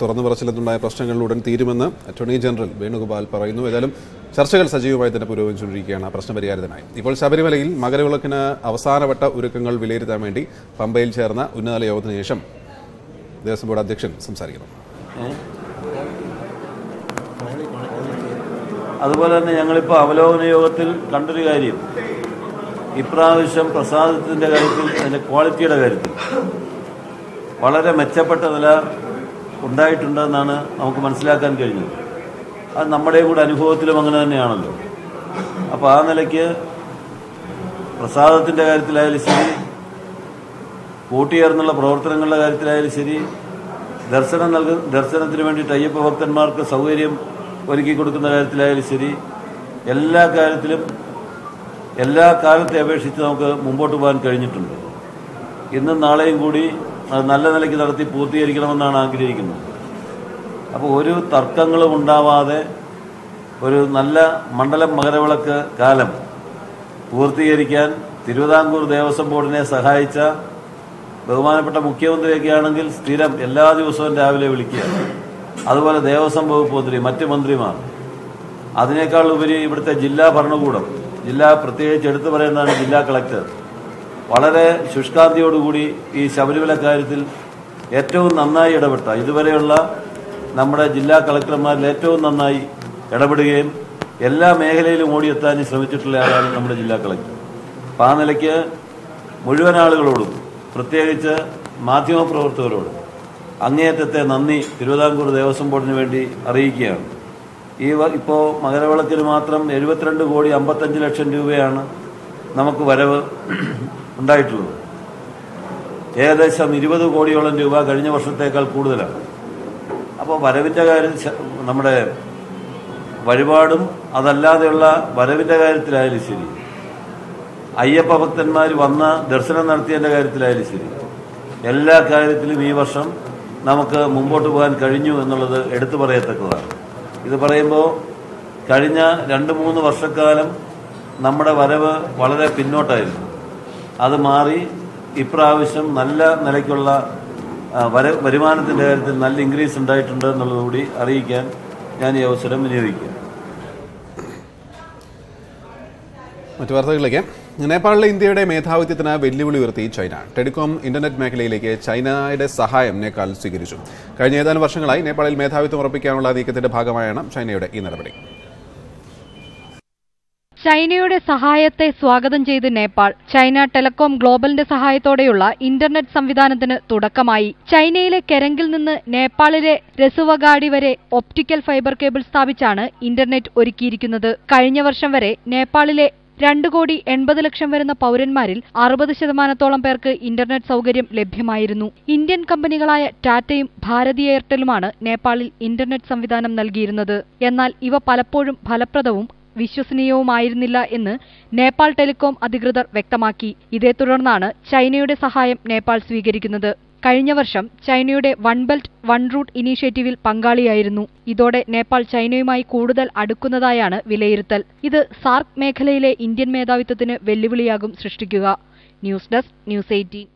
തുറന്നു പറച്ചിലെന്നുണ്ടായ പ്രശ്നങ്ങൾ ഉടൻ തീരുമെന്ന് അറ്റോർണി ജനറൽ വേണുഗോപാൽ പറയുന്നു. ഏതായാലും ചർച്ചകൾ സജീവമായി തന്നെ പുരോഗമിച്ചുകൊണ്ടിരിക്കുകയാണ് പ്രശ്നപരിഹാരത്തിനായി. ഇപ്പോൾ ശബരിമലയിൽ മകരവിളക്കിന് അവസാനവട്ട ഒരുക്കങ്ങൾ വിലയിരുത്താൻ വേണ്ടി പമ്പയിൽ ചേർന്ന ഉന്നതതല യോഗത്തിന് ശേഷം ദേവസ്വം ബോർഡ് അധ്യക്ഷൻ സംസാരിക്കുന്നു. അതുപോലെ തന്നെ ഞങ്ങളിപ്പോൾ അവലോകന യോഗത്തിൽ കണ്ടൊരു കാര്യം. ഇപ്രാവശ്യം പ്രസാദത്തിന്റെ കാര്യത്തിൽ അതിന്റെ ക്വാളിറ്റിയുടെ കാര്യത്തിൽ വളരെ മെച്ചപ്പെട്ട നില ഉണ്ടായിട്ടുണ്ടെന്നാണ് നമുക്ക് മനസ്സിലാക്കാൻ കഴിഞ്ഞത്. അത് നമ്മുടെ കൂടെ അനുഭവത്തിലും അങ്ങനെ തന്നെയാണല്ലോ. അപ്പോൾ ആ നിലയ്ക്ക് പ്രസാദത്തിന്റെ കാര്യത്തിലായാലും ശരി കൂട്ടിയേർന്നുള്ള പ്രവർത്തനങ്ങളുടെ കാര്യത്തിലായാലും ശരി ദർശനം നൽകുന്ന ദർശനത്തിന് വേണ്ടിയിട്ട് അയ്യപ്പ ഭക്തന്മാർക്ക് സൗകര്യം ഒരുക്കി കൊടുക്കുന്ന കാര്യത്തിലായാലും ശരി എല്ലാ കാര്യത്തിലും എല്ലാ കാലത്തെ അപേക്ഷിച്ച് നമുക്ക് മുമ്പോട്ട് പോകാൻ കഴിഞ്ഞിട്ടുണ്ട്. ഇന്നും നാളെയും കൂടി അത് നല്ല നിലയ്ക്ക് നടത്തി പൂർത്തീകരിക്കണമെന്നാണ് ആഗ്രഹിക്കുന്നത്. അപ്പോൾ ഒരു തർക്കങ്ങളും ഉണ്ടാവാതെ ഒരു നല്ല മണ്ഡലം മകരവിളക്ക് കാലം പൂർത്തീകരിക്കാൻ തിരുവിതാംകൂർ ദേവസ്വം ബോർഡിനെ സഹായിച്ച ബഹുമാനപ്പെട്ട മുഖ്യമന്ത്രിയൊക്കെ ആണെങ്കിൽ സ്ഥിരം എല്ലാ ദിവസവും രാവിലെ വിളിക്കുക. അതുപോലെ ദേവസ്വം വകുപ്പ് മന്ത്രി മറ്റ് മന്ത്രിമാർ. അതിനേക്കാൾ ഉപരി ഇവിടുത്തെ ജില്ലാ ഭരണകൂടം ജില്ലാ പ്രത്യേകിച്ച് എടുത്തു പറയുന്നതാണ് ജില്ലാ കളക്ടർ. വളരെ ശുഷ്കാന്തിയോടുകൂടി ഈ ശബരിമല കാര്യത്തിൽ ഏറ്റവും നന്നായി ഇടപെട്ട ഇതുവരെയുള്ള നമ്മുടെ ജില്ലാ കളക്ടർമാരിൽ ഏറ്റവും നന്നായി ഇടപെടുകയും എല്ലാ മേഖലയിലും ഓടിയെത്താൻ ശ്രമിച്ചിട്ടുള്ള ആളാണ് നമ്മുടെ ജില്ലാ കളക്ടർ. അപ്പം ആ നിലയ്ക്ക് മുഴുവൻ ആളുകളോടും പ്രത്യേകിച്ച് മാധ്യമപ്രവർത്തകരോടും അങ്ങേയറ്റത്തെ നന്ദി തിരുവിതാംകൂർ ദേവസ്വം ബോർഡിന് വേണ്ടി അറിയിക്കുകയാണ്. ഈ ഇപ്പോൾ മകരവിളക്കിന് മാത്രം എഴുപത്തിരണ്ട് കോടി അമ്പത്തഞ്ച് ലക്ഷം രൂപയാണ് നമുക്ക് വരവ്. ഉണ്ടായിട്ടുള്ളത്. ഏകദേശം ഇരുപത് കോടിയോളം രൂപ കഴിഞ്ഞ വർഷത്തേക്കാൾ കൂടുതലാണ്. അപ്പോൾ വരവിന്റെ കാര്യം നമ്മുടെ വഴിപാടും അതല്ലാതെയുള്ള വരവിന്റെ കാര്യത്തിലായാലും ശരി. അയ്യപ്പ ഭക്തന്മാർ വന്ന് ദർശനം നടത്തിയതിന്റെ കാര്യത്തിലായാലും ശരി. എല്ലാ കാര്യത്തിലും ഈ വർഷം നമുക്ക് മുമ്പോട്ട് പോകാൻ കഴിഞ്ഞു എന്നുള്ളത് എടുത്തു പറയത്തക്കതാണ്. ഇത് പറയുമ്പോൾ കഴിഞ്ഞ രണ്ട് മൂന്ന് വർഷക്കാലം നമ്മുടെ വരവ് വളരെ പിന്നോട്ടായിരുന്നു. അത് മാറി ഇപ്രാവശ്യം നല്ല നിലയ്ക്കുള്ള വര വരുമാനത്തിന്റെ കാര്യത്തിൽ നല്ല ഇൻക്രീസ് ഉണ്ടായിട്ടുണ്ട് എന്നുള്ളതുകൂടി അറിയിക്കാൻ ഞാൻ ഈ അവസരം വിനിയോഗിക്കുക മറ്റു വാർത്തകളിലേക്ക്. നേപ്പാളിലെ ഇന്ത്യയുടെ മേധാവിത്വത്തിന് വെല്ലുവിളി ഉയർത്തി ചൈന. ടെലികോം ഇന്റർനെറ്റ് മേഖലയിലേക്ക് ചൈനയുടെ സഹായം നേക്കാൾ സ്വീകരിച്ചു. കഴിഞ്ഞ ഏതാനും വർഷങ്ങളായി നേപ്പാളിൽ മേധാവിത്വം ഉറപ്പിക്കാനുള്ള നീക്കത്തിന്റെ ഭാഗമായാണ് ചൈനയുടെ ഈ നടപടി. ചൈനയുടെ സഹായത്തെ സ്വാഗതം ചെയ്ത് നേപ്പാൾ. ചൈന ടെലകോം ഗ്ലോബലിന്റെ സഹായത്തോടെയുള്ള ഇന്റർനെറ്റ് സംവിധാനത്തിന് തുടക്കമായി. ചൈനയിലെ കെരങ്കിൽ നിന്ന് നേപ്പാളിലെ രസുവഗാഡി വരെ ഒപ്റ്റിക്കൽ ഫൈബർ കേബിൾ സ്ഥാപിച്ചാണ് ഇന്റർനെറ്റ് ഒരുക്കിയിരിക്കുന്നത്. കഴിഞ്ഞ വർഷം വരെ നേപ്പാളിലെ രണ്ട് കോടി എൺപത് ലക്ഷം വരുന്ന പൗരന്മാരിൽ അറുപത് ശതമാനത്തോളം പേർക്ക് ഇന്റർനെറ്റ് സൗകര്യം ലഭ്യമായിരുന്നു. ഇന്ത്യൻ കമ്പനികളായ ടാറ്റയും ഭാരതി എയർടെലുമാണ് നേപ്പാളിൽ ഇന്റർനെറ്റ് സംവിധാനം നൽകിയിരുന്നത്. എന്നാൽ ഇവ പലപ്പോഴും ഫലപ്രദവും വിശ്വസനീയവുമായിരുന്നില്ല എന്ന് നേപ്പാൾ ടെലികോം അധികൃതർ വ്യക്തമാക്കി. ഇതേ തുടർന്നാണ് ചൈനയുടെ സഹായം നേപ്പാൾ സ്വീകരിക്കുന്നത്. കഴിഞ്ഞ വർഷം ചൈനയുടെ വൺ ബെൽറ്റ് വൺ റൂട്ട് ഇനീഷ്യേറ്റീവിൽ പങ്കാളിയായിരുന്നു. ഇതോടെ നേപ്പാൾ ചൈനയുമായി കൂടുതൽ അടുക്കുന്നതായാണ് വിലയിരുത്തൽ. ഇത് സാർക്ക് മേഖലയിലെ ഇന്ത്യൻ മേധാവിത്വത്തിന് വെല്ലുവിളിയാകും സൃഷ്ടിക്കുക. News desk news eighteen.